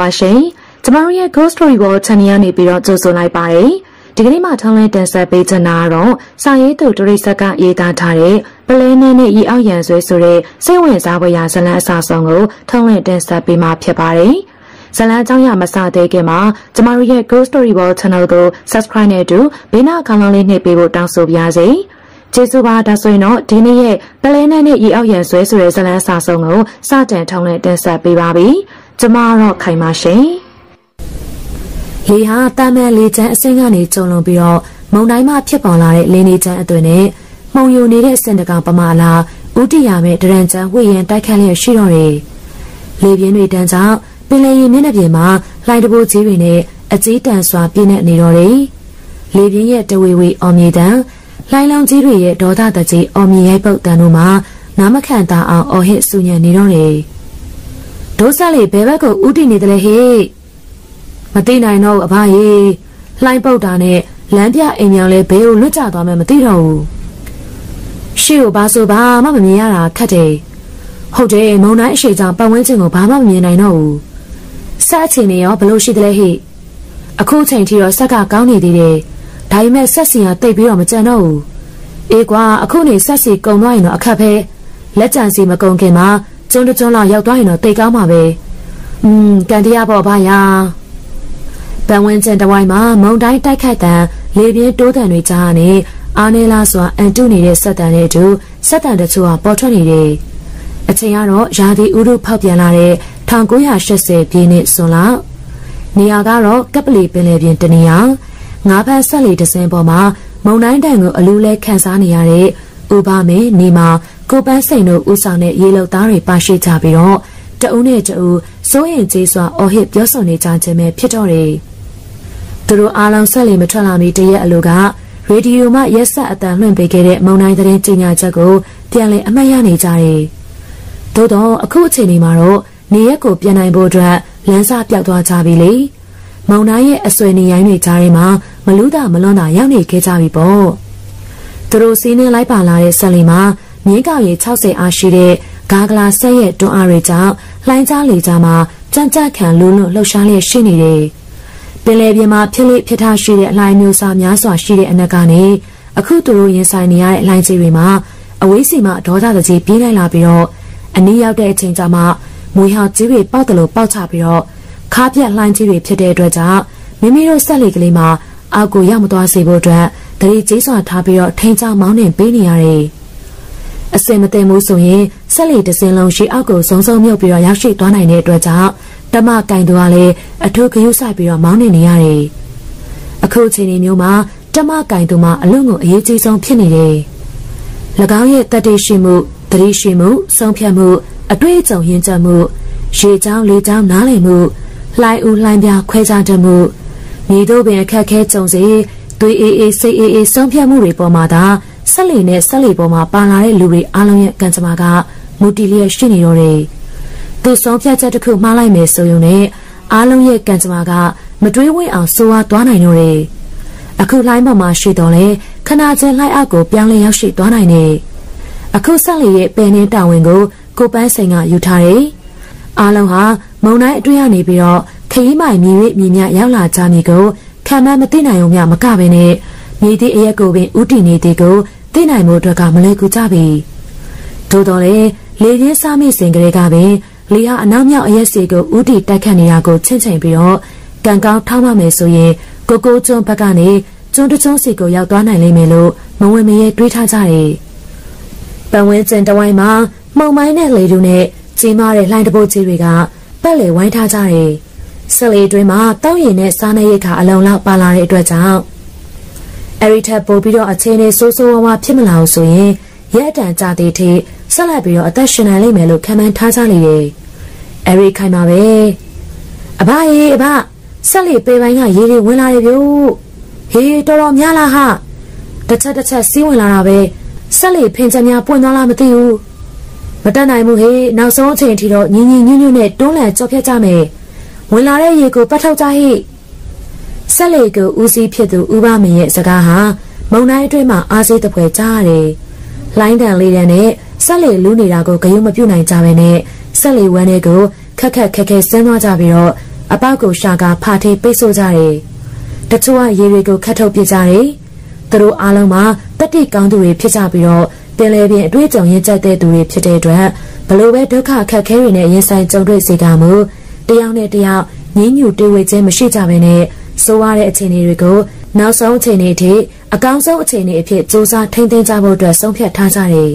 လည်းမင်္ဂလာပါရှင်ကျမတို့ရဲ့ Ghost Story World Channel ကနေပြီးတော့ကြိုဆိုလိုက်ပါတယ်ဒီကနေ့မှထောင်းလင်းတင်ဆက်ပေးချင်တာကတော့စာရေးသူဒရိဆက်ကရေးသားထားတဲ့ပလဲနဲ့နဲ့ရီအောက်ရန်ဆွဲဆိုတဲ့စိတ်ဝင်စားဖွယ်ရာဇလန်းအစာဆုံးကိုထောင်းလင်းတင်ဆက်ပေးမှာဖြစ်ပါတယ်ဇလန်းအကြောင်းရမစသေးခင်မှာကျမတို့ရဲ့ Ghost Story World Channel ကို Subscribe နဲ့အတူဘေးနားခေါင်းလုံးလေးနှိပ်ပေးဖို့တောင်းဆိုပါရစေ ကျေးဇူးပါဒါဆိုရင်တော့ဒီနေ့ရဲ့ပလဲနဲ့နဲ့ရီအောက်ရန်ဆွဲဆိုတဲ့ဇလန်းအစာဆုံးကိုစတင်ထောင်းလင်းတင်ဆက်ပေးပါပြီကျမတော့ခိုင်ပါရှင်လေဟာတာမန်လေချမ်းအဆင့်ကနေကျုံလွန်ပြီးတော့မုံတိုင်းမှဖြစ်ပေါ်လာတဲ့လေနေချမ်းအသွင်နဲ့မှုံယိုနေတဲ့စင်တကောင်ပမာလာဥတီယာမဲ့ဒရန်ချမ်းဝှေ့ရင်တိုက်ခတ်လျက်ရှိတော့တယ်။လေပြင်းတွေတန်းကြောင့်ပင်လယ်ရေမျက်နှာပြင်မှာလှိုင်တဘိုးကြီးတွေနဲ့အကြီးတန်းစွာပြည့်နေနေတော့တယ်။လေပြင်းရဲ့တဝေဝေအော်မြေတန်း လှိုင်လောင်ကြီးတွေရဲ့ဒေါသတကြီးအော်မြေရိုက်ပုတ်တန်တို့မှာနားမခံတာအောင်အော်ဟစ်ဆူညံနေတော့တယ်။ဒိုးဆက်လေဘယ်ဘက်ကိုဥတီနေတယ်လဲဟေ့မသိနိုင်တော့အဘရေလှိုင်းပုတ်တာနဲ့လမ်းပြအိမ်မြောင်လဲဘဲကိုလွတ်ကျသွားမယ်မသိတော့ဘူးရှေ့ကိုဘာဆိုဘာမှမမြင်ရတာခက်တယ်ဟုတ်တယ်မုံတိုင်းအရှိကြောင့်ပတ်ဝန်းကျင်ကိုဘာမှမမြင်နိုင်တော့ဘူးဆက်အချိန်နေရောဘလို့ရှိသလဲဟိအခုချိန်ထိတော့ဆက်ကကောင်းနေသေးတယ် ဒါပေမဲ့ဆက်စီကတိတ်ပြီးတော့မကြံတော့ဘူးအေးကွာအခုနေဆက်စီကုံသွားရင်တော့အခက်ပဲလက်ကြံစီမကုံခင်မှာကျွန်းတကျွန်းလောက်ရောက်သွားရင်တော့တိတ်ကောင်းမှာပဲอืมကန်တရားပေါ့ဗျာပန်ဝင်းကျန်တဝိုင်းမှာမုံတိုင်းတိုက်ခိုက်တဲ့လေပြင်းတိုးတန်တွေကြားနေအာနေလာစွာအန်တုနေတဲ့ဆက်တန်တွေတူဆက်တန်တချို့ဟာပေါ်ထွက်နေတယ်။အချိန်ကတော့ရာသီဥတုဖောက်ပြန်လာတဲ့1980ပြည့်နှစ်စွန်လောက်နေရာကတော့ကပလီပင်လယ်ပြင်တနေရာ ငါးဖက်ဆက်လီတစင်းပေါ်မှာမုံတိုင်းတန်ကိုအလူလဲခန်းစားနေရတဲ့ဥပမေနေမှာကိုပန်းစိန်တို့ဦးဆောင်တဲ့ရေလုံသားတွေပါရှိကြပြီးတော့တအုံးနဲ့တအူးစိုးရင်ကြီးစွာအော်ဟစ်ပြောဆိုနေကြခြင်းပဲဖြစ်တော့တယ်။သူတို့အားလုံးဆက်လီမထွက်လာမီတရက်အလိုကရေဒီယိုမှရက်ဆက်အတန်လွှင့်ပေးခဲ့တဲ့မုံတိုင်းသတင်းကြေညာချက်ကိုပြန်လည်အမှတ်ရနေကြတယ်။သို့တော့အခုအချိန်ဒီမှာတော့နေရက်ကိုပြန်နိုင်ဖို့အတွက်လမ်းစာပြောက်သွားကြပြီလေ။ မုံတိုင်းရဲ့အဆွေနေရိုင်းတွေကြားထဲမှာမလူးတာမလွန်းတာရောက်နေခဲ့ကြပြီပေါ့။သူတို့စီးနှင်းလိုက်ပါလာတဲ့ဆက်လီမှာမြင်းကောက်ရည်60အားရှိတဲ့ဂါဂလာဆက်ရဲ့တွန်းအားတွေကြောင့်လှိုင်းကြားလေကြားမှာကြမ်းကြက်ခံလူးလွတ်လှုပ်ရှားလျက်ရှိနေတယ်။ပင်လယ်ပြင်မှာဖြစ်လိဖြစ်ထားရှိတဲ့အလှိုင်းမျိုးစားများစွာရှိတဲ့အနက်ကနေအခုသူတို့ရင်ဆိုင်နေရတဲ့အလှိုင်းကြီးတွေမှာအဝေးစီမှာဒေါသတကြီးပြေးလိုက်လာပြီးတော့အနီးရောက်တဲ့အချိန်ကျမှမွေဟောင်ကြီးတွေပေါက်တယ်လို့ပေါက်ချပြီးတော့ ခါပြက်လှိုင်းကြီးတွေဖြစ်တဲ့အတွက်ကြောင့်မိမိတို့ဆက်လီကလေးမှာအောက်ကိုရောက်မသွားစေဖို့အတွက်တတိကြီးစွာထားပြီးတော့ထိန်ချမောင်းနှင်ပေးနေရတယ်။အစင်မသိမှုဆိုရင်ဆက်လီတစ်စင်းလုံးရှိအောက်ကိုစုံစုံမြုပ်ပြီးတော့ရောက်ရှိသွားနိုင်တဲ့အတွက်ကြောင့်တမကင်သူကလည်းအထူးဂရုစိုက်ပြီးတော့မောင်းနေနေရတယ်။အခုအချိန်ဒီမျိုးမှာတမကင်သူမှာအလွန်ကိုအရေးကြီးဆုံးဖြစ်နေတယ်။၎င်းရဲ့တတိရှိမှုတတိရှိမှုဆုံးဖြတ်မှုအတွေ့အကြုံရင့်ကျက်မှုရေချောင်းလေချောင်းနားလည်မှု လှိုင်းဦးလှိုင်းပြခွဲခြားတတ်မှုမြေတို့ပင်အခက်ခဲကြုံစေသွေးအေးအေးစိတ်အေးအေးဆုံးဖြတ်မှုတွေပေါ်မှာသာဆက်လီနဲ့ဆက်လီပေါ်မှာပါလာတဲ့လူတွေအားလုံးရဲ့ကံကြမ္မာကမူတီလျက်ရှိနေတော့တယ်။သူဆုံးဖြတ်ချက်တစ်ခုမှားလိုက်မယ်ဆိုရုံနဲ့အားလုံးရဲ့ကံကြမ္မာကမတွေးဝဲအောင်ဆိုးဝါးသွားနိုင်တော့တယ်။အခုလှိုင်းပေါ်မှာရှိတော့လေခနာကျန်လှိုင်းအောက်ကိုပြောင်းလဲရောက်ရှိသွားနိုင်တယ်။အခုဆက်လီရဲ့ပယ်နှင်းတာဝန်ကိုကိုပန်းစိန်ကယူထားတယ်။အားလုံးဟာ မုံတိုင်းအတွင်းကနေပြီးတော့ခရီးမိုင်မြည်၍မြည်မြရောက်လာကြမည်ကိုခံမမသိနိုင်ုံမျှမကဘဲနဲ့မြည်သည့်အရက်ကိုပင်ဥတီနေသည်ကိုသိနိုင်မှုအတွက်ကမလဲကူကြပြီ။သို့တော်လေလေရင်းစားမိစဉ်ကလေးကပင်လေဟာအနောက်မြောက်အရက်စီကိုဥတီတိုက်ခတ်နေတာကိုချင့်ချိန်ပြီးတော့ကံကောင်းထောင်းမမယ်ဆိုရင်ကိုကိုကျွန်းဘက်ကနေကျွန်းတကျွန်းစီကိုရောက်သွားနိုင်လိမ့်မယ်လို့မဝင်မရဲတွေးထားကြတယ်။ပန်ဝင်းကျင်တဝိုင်းမှာမှုံမိုင်းနဲ့လေတူနဲ့ကြီးမားတဲ့လှိုင်းတပုတ်ကြီးတွေက ပက်လေဝိုင်းထားကြတယ်။ဆက်လေတွင်းမှာတောက်ရည်နဲ့စားနေရိတ်ခါအလုံးလောက်ပါလာတဲ့အတွက်ကြောင့်အရီထက်ပို့ပြီးတော့အချင်းနဲ့ဆိုးဆိုးဝါးဝါဖြစ်မလာဘူးဆိုရင်ရဲအတန်ကြသေးသေးဆက်လက်ပြီးတော့အသက်ရှင်နိုင်လိမ့်မယ်လို့ခံမှန်းထားကြလေတယ်။အဲရီခိုင်ပါပဲ။အဘရေအဘဆက်လေပေပိုင်းကရေတွေဝင်လာတယ်ဗျို့။ဟေးတော်တော်များလားဟာ။တစ်ချက်တစ်ချက်စီးဝင်လာတာပဲ။ဆက်လေဖင်ချက်များပွင့်သွားလားမသိဘူး။ မတတ်နိုင်ဘူးဟေးနောက်ဆုံးအချိန်ထိတော့ညီညီညွတ်ညွတ်နဲ့တွန်းလှန်ကြော်ဖြတ်ကြမယ်။ဝင်လာတဲ့ရေကိုပတ်ထုတ်ကြဟိ။ဆက်လေကိုဦးစီးဖြစ်သူဦးဘမင်းရဲ့စကားဟာမုံတိုင်းအတွင်းမှာအားစိတ်တပွဲကြားရတယ်။လိုင်းတန်လေးတန်းနဲ့ဆက်လေလူးနေတာကိုဂယုမပြုတ်နိုင်ကြပဲနဲ့ဆက်လေဝမ်းတွေကိုခက်ခက်ခဲခဲဆင်းသွားကြပြီးတော့အပေါက်ကိုရှာကဖာထေးပိတ်ဆို့ကြတယ်တချို့ကရေတွေကိုခတ်ထုတ်ပစ်ကြတယ်သူတို့အားလုံးမှာတတိကောင်းသူတွေဖြစ်ကြပြီးတော့ ပင်လယ်ပြင်အတွေ့အကြုံရင့်ကျက်တဲ့သူတွေဖြစ်တဲ့အတွက်ဘလို့ပဲဒုက္ခခက်ခဲတွေနဲ့ရင်ဆိုင်ကြုံတွေ့စေကမူတယောက်နဲ့တယောက်ညှဉ်းညူတွေးဝေခြင်းမရှိကြဘဲနဲ့ဆိုးရတဲ့အခြေအနေတွေကိုနောက်ဆုံးအခြေအနေထိအကောင်းဆုံးအခြေအနေအဖြစ်စူးစမ်းထိန်းသိမ်းကြဖို့အတွက်ဆုံးဖြတ်ထားကြတယ်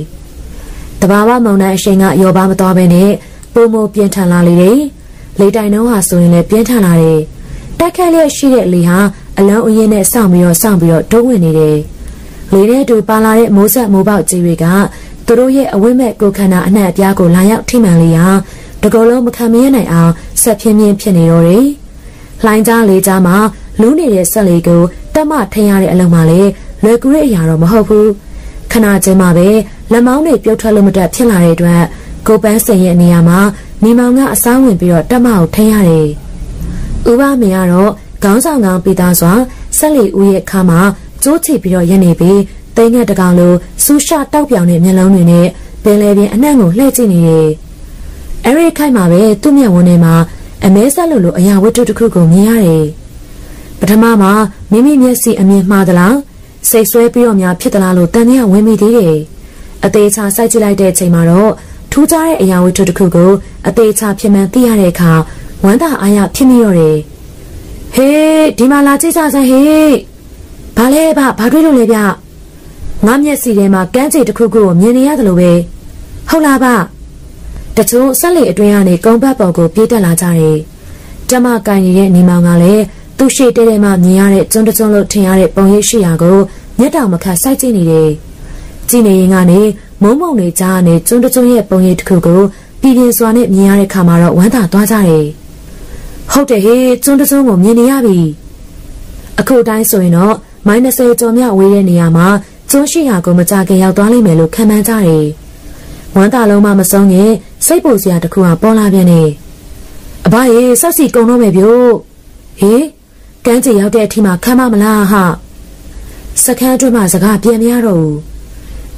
။တဘာဝမုံတိုင်းအရှိန်ကရောပါမသွားဘဲနဲ့ပုံမပြင်းထန်လာလေတယ်။လေတိုင်နှုံးဟာဆိုရင်လည်းပြင်းထန်လာတယ်။တက်ခက်လျက်ရှိတဲ့လေဟာအလုံးအရင်နဲ့စောင့်ပြီးတော့စောင့်ပြီးတော့ဒုံးဝင်နေတယ်။ လေထဲတူပါလာတဲ့မိုးဆက်မိုးပေါက်ကြီးတွေကသူတို့ရဲ့အဝိမဲ့ကိုခန္ဓာအနှံ့အပြားကိုလာရောက်ထိမှန်လေရာတကောလုံးမခံမရနိုင်အောင်ဆက်ပြင်းပြင်းဖြစ်နေတော့တယ်။လှိုင်းကြားလေကြားမှာလူးနေတဲ့ဆက်လေးကိုတက်မထင်ရတဲ့အလုံးမှလည်းလွယ်ကူတဲ့အရာတော့မဟုတ်ဘူးခဏချင်းမှပဲလက်မောင်းတွေပြုတ်ထွက်လို့မတတ်ဖြစ်လာတဲ့အတွက်ကိုပန်းစင်ရဲ့နေရာမှာမိမောင်ကအစားဝင်ပြီးတော့တက်မကိုထင်ရတယ်ဥပမေကတော့ခေါင်းဆောင်ကောင်ပေးသားစွာဆက်လီဦးရဲ့ခါမှာ ကျိုးချပြီးတော့ရက်နေပြီးတိမ်ငက်တကောင်လိုစူးရှတောက်ပြောင်တဲ့မျက်လုံးတွေနဲ့ပင်လေပင်အနှံ့ကိုလှည့်ကြည့်နေတယ်အဲ့ဒီခိုက်မှာပဲသူ့မျက်ဝန်းထဲမှာအမဲဆက်လို့လိုအရာဝတ္ထုတစ်ခုကိုမြင်ရတယ်ပထမမှာမိမိမျက်စိအမြင်မှားသလားစိတ်ဆွဲပြီးတော့များဖြစ်သလားလို့တန်မြဝင်မိသေးတယ်အသေးချာစိုက်ကြည့်လိုက်တဲ့အချိန်မှာတော့ထူးခြားတဲ့အရာဝတ္ထုတစ်ခုကိုအသေးချာဖြစ်မှန်သိရတဲ့အခါဝမ်းသာအားရဖြစ်မိတော့တယ်ဟေးဒီမှာလာကြည့်ကြစမ်းဟေး ဘာလဲဗျဘာတွေ့လို့လဲဗျငါမျက်စိထဲမှာကန်းချေတစ်ခုခုကိုမြင်နေရတယ်လို့ပဲဟုတ်လားဗျတချို့ဆက်လေအတွင်းကနေကုန်းဘတ်ပေါ်ကိုပြေးတက်လာကြတယ်ကျမကင်နေတဲ့နေမောင်ကလည်းသူ့ရှေ့တဲတဲမှမြင်ရတဲ့ကျွန်းတကျွန်းလို့ထင်ရတဲ့ပုံရိပ်ရှိရာကိုမျက်တောင်မခတ်စိုက်ကြည့်နေတယ်။ကြည့်နေရင်ကနေမုံမုံနေကြားနဲ့ကျွန်းတကျွန်းရဲ့ပုံရိပ်တစ်ခုကိုပြည်ပြင်းစွာနဲ့မြင်ရတဲ့ခါမှာတော့ဝမ်းသာသွားကြတယ်။ဟုတ်တယ်ဟေးကျွန်းတကျွန်းကိုမြင်နေရပြီ။အခုတိုင်းဆိုရင်တော့ မိုင်း20ကျော်မြဝေးတဲ့နေရာမှာကျွန်းရှိရာကိုမကြခင်ရောက်သွားလိမ့်မယ်လို့ခံမှန်းကြတယ်။ဝမ်းသာလုံးမမဆုံးရင်စိတ်ပူစရာတစ်ခုကပေါ်လာပြန်တယ်။အဘရေစောက်စီကုံတော့မယ်ဗျို့။ဟေးကန်းချေရောက်တဲ့အထိမှခံမမလားဟာစခန်းအတွင်းမှာစကားပြန်မရတော့ဘူး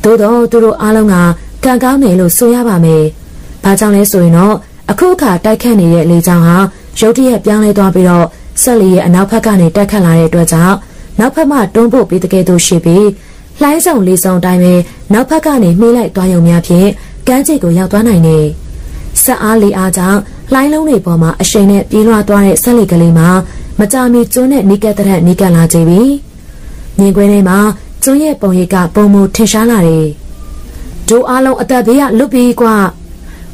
သို့တော့သူတို့အားလုံးကကံကောင်းတယ်လို့ဆိုရပါမယ်ဘာကြောင့်လဲဆိုရင်တော့အခုအခါတိုက်ခတ်နေတဲ့လေကြောင်းဟာရုတ်တရက်ပြောင်းလဲသွားပြီးတော့ဆက်လီရဲ့အနောက်ဘက်ကနေတိုက်ခတ်လာတဲ့အတွက်ကြောင့် နောက်ဘက်မှတွန်းပို့ပြီးတကယ်တော့ရှိပြီးလှိုင်းဆောင်လေးဆောင်တိုင်းပဲနောက်ဘက်ကနေမှေးလိုက်သွားရုံများဖြင့်ကမ်းခြေကိုရောက်သွားနိုင်တယ်ဆက်အားလေအားကြောင့်လှိုင်းလုံးတွေပေါ်မှာအရှိန်နဲ့ပြေးလွှားသွားတဲ့ဆက်လီကလေးမှာမကြမီကျွန်းနဲ့နီးကပ်တဲ့နီးကပ်လာကြပြီမြင်ကွင်းထဲမှာကျွန်းရဲ့ပုံရိပ်ကပုံမူထင်ရှားလာတယ်ဒိုအားလုံးအသက်ဘေးကလွတ်ပြီးကွာ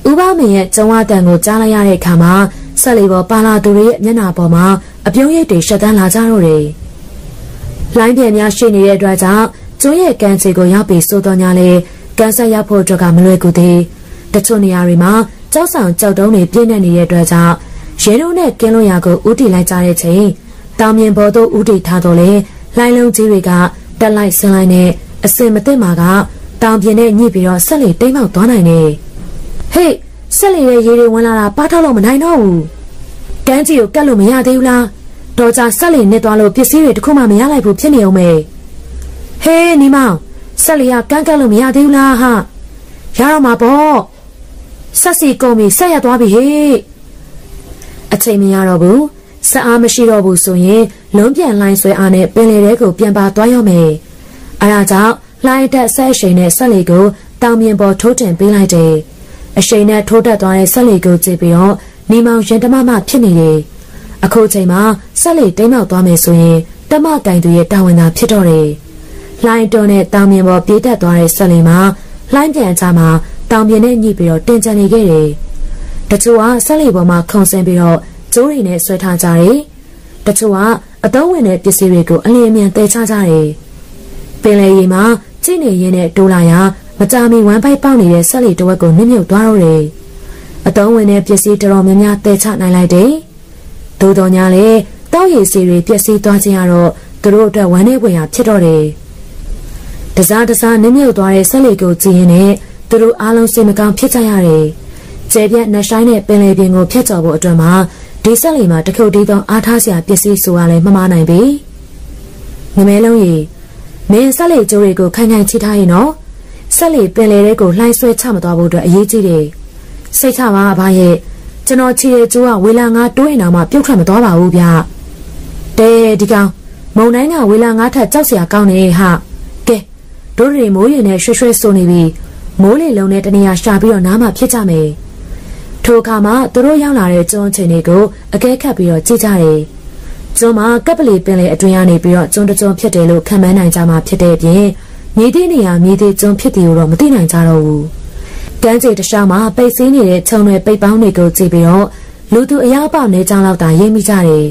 ဥပမင်းရဲ့ကျုံဝတန်ကိုကြားလိုက်ရတဲ့အခါမှာဆက်လီပေါ်ပါလာသူတွေရဲ့မျက်နှာပေါ်မှာအပြုံးရိပ်တွေရှက်တန်းလာကြတော့တယ် လိုင်းပြန်များရှိနေတဲ့အတွက်ကြောင့်ကျွန်းရဲ့ကမ်းခြေကိုရောက်ပြီးစိုးတော်ညာလေကန်ဆက်ရောက်ဖို့အတွက်ကမလွယ်ကူသေးတချို့နေရာတွေမှာကြောက်ဆောင်ကြောက်တုံးတွေပြည့်နေနေတဲ့အတွက်ကြောင့်ရဲတို့နဲ့ကင်းလို့ရကိုဥတီလိုက်ကြတဲ့ချိန်တောင်မြင်ဘော်တို့ဥတီထားတော့လေလိုင်းလုံးကြီးတွေကတက်လိုက်ဆင်းလိုက်နဲ့အစင်မသိမှာကတောင်ပြင်းနဲ့ညှိပြီးတော့ဆက်လေတိမ်မောက်သွားနိုင်တယ်ဟေးဆက်လေရဲ့ရေတွေဝင်လာတာပါထောက်လို့မနိုင်တော့ဘူးကန်းကြီးကိုကတ်လို့မရသေးဘူးလား တော်ကြဆက်လေနစ်သွားလို့ပစ္စည်းတွေတခုမှမရလိုက်ဘူးဖြစ်နေအောင်မေဟေးနီမောင်ဆက်လေကကန်းကတ်လို့မရသေးဘူးလားဟာရတော့မှာပေါ့ဆက်စီကုန်ပြီဆက်ရသွားပြီဟေးအချိန်မရတော့ဘူးစအားမရှိတော့ဘူးဆိုရင်လုံးပြန်လိုင်းဆွဲအားနဲ့ပင်လယ်ထဲကိုပြန်ပါသွားရမယ်အဲဒါကြောင့်လိုင်းတက်ဆက်ရှိန်နဲ့ဆက်လီကိုတောင်မြင်ပေါ်ထိုးတင်ပေးလိုက်တယ်အရှိန်နဲ့ထိုးတက်သွားတဲ့ဆက်လီကိုကြည့်ပြီးတော့နေမောင်ရင်တမမဖြစ်နေတယ် အခုချိန်မှာဆက်လီတိမ်းမောက်သွားမယ်ဆိုရင်တမတိုင်သူရဲ့တာဝန်သာဖြစ်တော့တယ်လိုင်းတွန်းနဲ့တောင်မြင်ပေါ်ပြေးတက်သွားတဲ့ဆက်လီမှာလိုင်းပြန်ချမှာတောင်ပြင်နဲ့ညှိပြီးတော့တင်ကြနေခဲ့တယ်တချို့ကဆက်လီပေါ်မှာခုံဆင်းပြီးတော့ကျိုးတွေနဲ့ဆွဲထားကြတယ်။တချို့ကအသုံးဝင်တဲ့ပစ္စည်းတွေကိုအလင်းအမြန်တည်ချကြတယ်။ပင်လယ်ရေမှာကြည့်နေရင်းနဲ့တိုးလာရာမကြာမီဝမ်းပိုက်ပေါက်နေတဲ့ဆက်လီတဝက်ကိုနစ်မြုပ်သွားတော့တယ်။အသုံးဝင်တဲ့ပစ္စည်းတော်တော်များများတည်ချနိုင်လိုက်တယ်။ သို့တော်ညာလေတောက်ရည်စီတွေပျက်စီးသွားခြင်းကတော့သူတို့အတွက်ဝမ်းနည်းပွေရာဖြစ်တော့တယ်။တစားတစားနစ်မြုပ်သွားတဲ့ဆက်လီကိုကြည့်ရင်လည်းသူတို့အားလုံးစိတ်မကောင်းဖြစ်ကြရတယ်။ကျဲပြတ်နှဆိုင်တဲ့ပင်လယ်ပြင်ကိုဖျက်ချော်ဖို့အတွက်မှာဒီဆက်လီမှာတခုတ်တီးသောအားထားစရာပစ္စည်းဆိုရလဲမမနိုင်ပြီငမဲလုံးရီမင်းဆက်လီကျိုးတွေကိုခိုင်ခိုင်ချိထားရင်နော်ဆက်လီပင်လယ်ထဲကိုလှိုင်းဆွဲချမသွားဖို့အတွက်အရေးကြီးတယ်စိတ်ချပါဘာရဲ့ ကျွန်တော်ချီရဲ့ကျိုးကဝေလာငါတိုးရင်တော့မှပြုတ်ထွက်မသွားပါဘူးဗျတဲဒီကောင်မုံတိုင်းကဝေလာငါထက်ကြောက်စရာကောင်းနေဟာကဲတို့တွေမိုးရင်နဲ့ရွှဲရွှဲဆိုနေပြီမိုးလေလုံးနဲ့တနေရာရှာပြီးတော့နားမှဖြစ်ကြမယ်ထိုအခါမှာသူတို့ရောက်လာတဲ့ကျွန်းချိန်တွေကိုအကဲခတ်ပြီးတော့ကြည့်ကြတယ်ကျွန်းမှာကပ်ပလီပင်လေအတွင်းကနေပြီးတော့ကျွန်းတကျွန်းဖြစ်တယ်လို့ခံမှန်းနိုင်ကြမှာဖြစ်တဲ့အပြင်မြေသေးနေရမြေသေးကျွန်းဖြစ်တယ်လို့တော့မသိနိုင်ကြတော့ဘူး ကမ်းခြေတစ်လျှောက်မှာပိတ်စည်းနေတဲ့ခြုံတွေပိတ်ပေါင်းတွေကိုကြည့်ပြီးတော့လူသူအယောက်ပေါက်နေကြောင်းလောက်သာရိပ်မိကြတယ်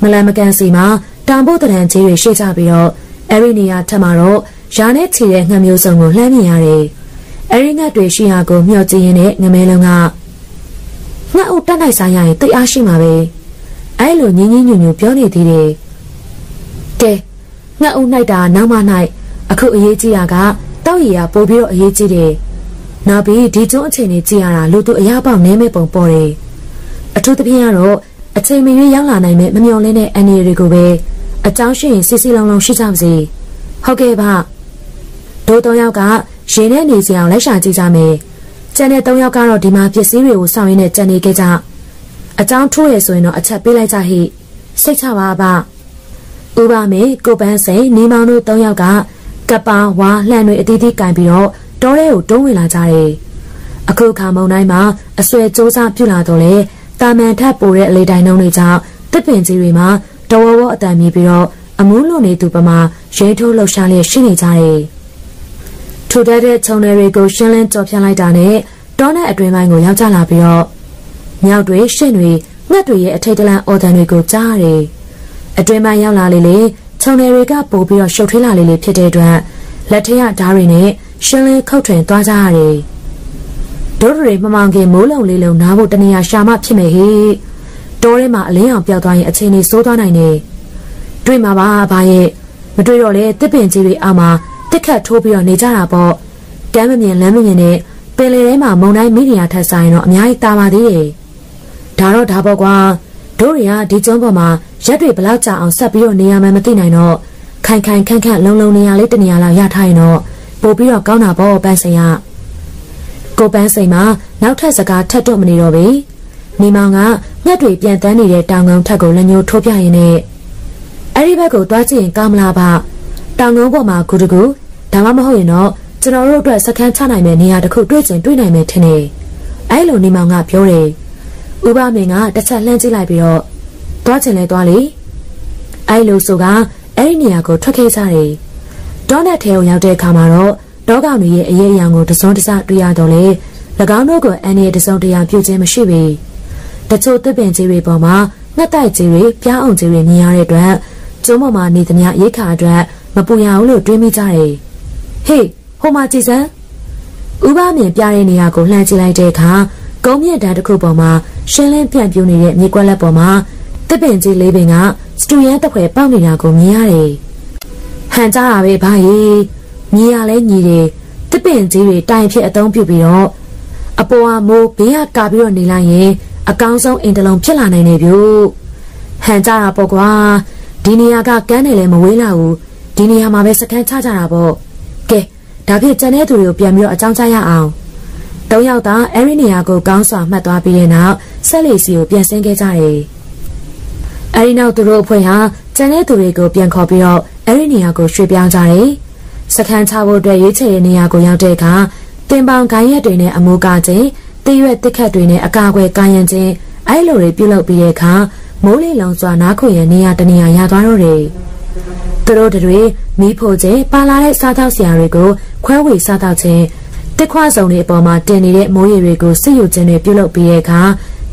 မလန်မကန်စီမှာတောင်ပို့တရံကြီးတွေရှိကြပြီးတော့အဲ့ဒီနေရာထက်မှာတော့ရာနဲ့ချီတဲ့ငှက်မျိုးစုံကိုလှမ်းမြင်ရတယ်အဲ့ဒီငှက်တွေရှိရာကိုမျှော်ကြည့်ရင်းနဲ့ငမဲလုံးကငှက်အုပ်တက်နိုင်စားရရင်တိတ်အားရှိမှာပဲအဲ့လိုညင်းညင်းညူညူပြောနေသေးတယ်ကဲငှက်အုပ်နိုင်တာနောက်မှနိုင်အခုအရေးကြီးတာကတောက်ရည်ကပို့ပြီးတော့အရေးကြီးတယ် နောက်ပြီးဒီကျုံးအချိန်လေးကြည့်ရတာလူသူအရာပေါက်နဲမဲ့ပုံပေါ်တယ်အထူးသဖြင့်ကတော့အချိန်မရွေးရောက်လာနိုင်မဲ့မမျော်လင့်တဲ့အန်ရီတွေကိုပဲအကြောင်းရှိရင်စစ်စစ်လုံးလုံးရှိကြပါစေဟုတ်ကဲ့ပါတို့သုံးယောက်ကရေနဲ့နေစီအောင်လက်ရှာကြည့်ကြမယ်ကျန်တဲ့သုံးယောက်ကတော့ဒီမှာပစ္စည်းတွေကိုစောင့်ရင်းနဲ့ကြံနေကြကြအကြောင်းထိုးရဆိုရင်တော့အချက်ပေးလိုက်ကြဟိစိတ်ချပါပါဥပမေကိုပန်းစိန်နီမောင်တို့သုံးယောက်ကကပ္ပါဝါလှန်တွေအသီးသီးကင်ပြီးတော့ တောထဲကိုတုံးဝင်လာကြတယ်အခုခါမုံတိုင်းမှာအဆွဲစ조사ပြုလာတော့လေတာမန်ထပ်ပိုတဲ့အလေတိုင်နှုံးတွေကြောင့်တစ်ပင်ကြီးတွေမှာတဝဝအတန်မြည်ပြီးတော့အမူးလွန်နေသူပမာရဲထိုးလှုပ်ရှားလျက်ရှိနေကြတယ်ထူထပ်တဲ့ခြုံတွေကိုရှင်းလင်းကြော်ဖြတ်လိုက်တာနဲ့တောနဲ့အတွင်ပိုင်းကိုရောက်ကြလာပြီးတော့မြောက်တွေရှင့်တွေငှက်တွေရဲ့အထိတ်တလန့်အော်တန်တွေကိုကြားရတယ်အတွင်ပိုင်းရောက်လာလေလေခြုံတွေကပို့ပြီးတော့ရှုပ်ထွေးလာလေလေဖြစ်တဲ့အတွက်လက်ထရဓားတွေနဲ့ ရှင်းလင်းခုတ်ထွင်သွားကြရတယ်ဒိုးတွေမမောင်ခင်မိုးလုံလေးလုံနားဖို့တနေရာရှာမှဖြစ်မယ်ဟေ့တောထဲမှာအလင်းအောင်ပြောက်သွားရင်အချိန်လေးစိုးသွားနိုင်တယ်တွေ့မှာပါဘာရဲ့မတွေ့တော့လေတစ်ပင်ကြီးတွေအောက်မှာတစ်ခတ်ထိုးပြီးတော့နေကြတာပေါ့ကမ်းမမြင်လမ်းမမြင်နဲ့ပင်လေထဲမှာမုံတိုင်းမိဒီယာထက်ဆိုင်တော့အများကြီးတာပါသေးတယ်ဒါတော့ဒါပေါ့ကွာတို့တွေကဒီကျွန်းပေါ်မှာရက်တွေဘလောက်ကြာအောင်ဆက်ပြီးတော့နေရမှန်းမသိနိုင်တော့ခိုင်ခိုင်ခန့်ခန့်လုံလုံနေရလေးတနေရာလောက်ရထားရင်တော့ ပို့ပြီးတော့ကောင်းတာပေါ့ပန်းစိန်ရကိုပန်းစိန်မှာနောက်ထပ်စကားထပ်တော့မနေတော့ဘူးနေမောင်ကငှက်တွေပြန်တန်းနေတဲ့တောင်ကုန်းထက်ကိုလက်ညှိုးထိုးပြရင်းနဲ့အဲ့ဒီဘက်ကိုသွားကြည့်ရင်ကောင်းမလားဗျတောင်ကုန်းပေါ်မှာဂူတကူဒါမှမဟုတ်ရင်တော့ကျွန်တော်တို့အတွက်စခန်းချနိုင်မယ့်နေရာတစ်ခုတွေ့ချင်တွေ့နိုင်မယ်ထင်တယ်အဲ့လိုနေမောင်ကပြောတယ်ဥပမင်းကတစ်ချက်လှမ်းကြည့်လိုက်ပြီးတော့သွားချင်လဲသွားလေအဲ့လိုဆိုကအဲ့ဒီနေရာကိုထွက်ခဲ့ကြတယ် ဒေါနက်ထဲကိုရောက်တဲ့အခါမှာတော့တောကောင်တွေရဲ့အရေးအယံကိုတစုံတစတွေ့ရတော့လေ၎င်းတို့ကအန်ရဲ့တစုံတရာပြုခြင်းမရှိပေတချို့သစ်ပင်ကြီးတွေပေါ်မှာငှက်တိုက်ကြီးတွေပြားအောင်ကြီးတွေမြင်ရတဲ့အတွက်ကျုံးပေါ်မှာနေသမျှရိတ်ခါအတွက်မပူရအောင်လို့တွေးမိကြတယ်ဟေးဟိုမှာကြည်စမ်းဥပမြင်ပြတဲ့နေရာကိုလှမ်းကြည့်လိုက်တဲ့အခါကုန်းမြင့်တန်းတစ်ခုပေါ်မှာရှင်းလင်းပြန့်ပြူနေတဲ့မြေကွက်လက်ပေါ်မှာတစ်ပင်ကြီးလေးပင်ကစတူရန်တစ်ခွဲပေါက်နေတာကိုမြင်ရတယ် ဟန်ကြတာပဲဘာကြီးမြင်ရလဲညီတယ်တစ်ပင်ကြီးတွေတိုင်ဖြစ်အသုံးပြုပြီးတော့အပေါ်ကမိုးဘေးကကာပြီးတော့နေလိုက်ရင်အကောင်းဆုံးအင်တလုံးဖြစ်လာနိုင်နေပြီဟန်ကြတာပေါ့ကွာဒီနေရာကကန်းနေလဲမဝေးလာဘူးဒီနေရာမှာပဲစခန်းချကြတာပေါ့ကဲဒါဖြင့်ကျန်တဲ့သူတွေကိုပြန်ပြီးတော့အကြောင်းကြားရအောင်သုံးယောက်သာအဲ့ဒီနေရာကိုကောင်းစွာမှတ်သွားပြီးတဲ့နောက်ဆက်လီစီကိုပြန်ဆင်းခဲ့ကြတယ်အဲ့ဒီနောက်သူတို့အဖွဲ့ဟာကျန်တဲ့သူတွေကိုပြန်ခေါ်ပြီးတော့ အဲ့ဒီနေရာကိုရွှေ့ပြောင်းကြတယ်စခန်းချဖို့အတွက်ရွေးချယ်တဲ့နေရာကိုရောက်တဲ့အခါတင်ပေါင်ခိုင်းရက်တွေနဲ့အမိုးကားခြင်းတရွက်တစ်ခတ်တွေနဲ့အကာအကွယ်ကာယံခြင်းအဲ့လိုတွေပြုလုပ်ပြီးတဲ့အခါမိုးလေလုံစွာနားခွေရနေရတနေရရသွားတော့တယ်သူတို့တွေမိဖို့ခြင်းပါလာတဲ့စားသောက်ဆရာတွေကိုခွဲဝေစားသောက်ခြင်းတစ်ခွဆုံတွေအပေါ်မှာတင်နေတဲ့မိုးရေတွေကိုစစ်ယူခြင်းတွေပြုလုပ်ပြီးတဲ့အခါ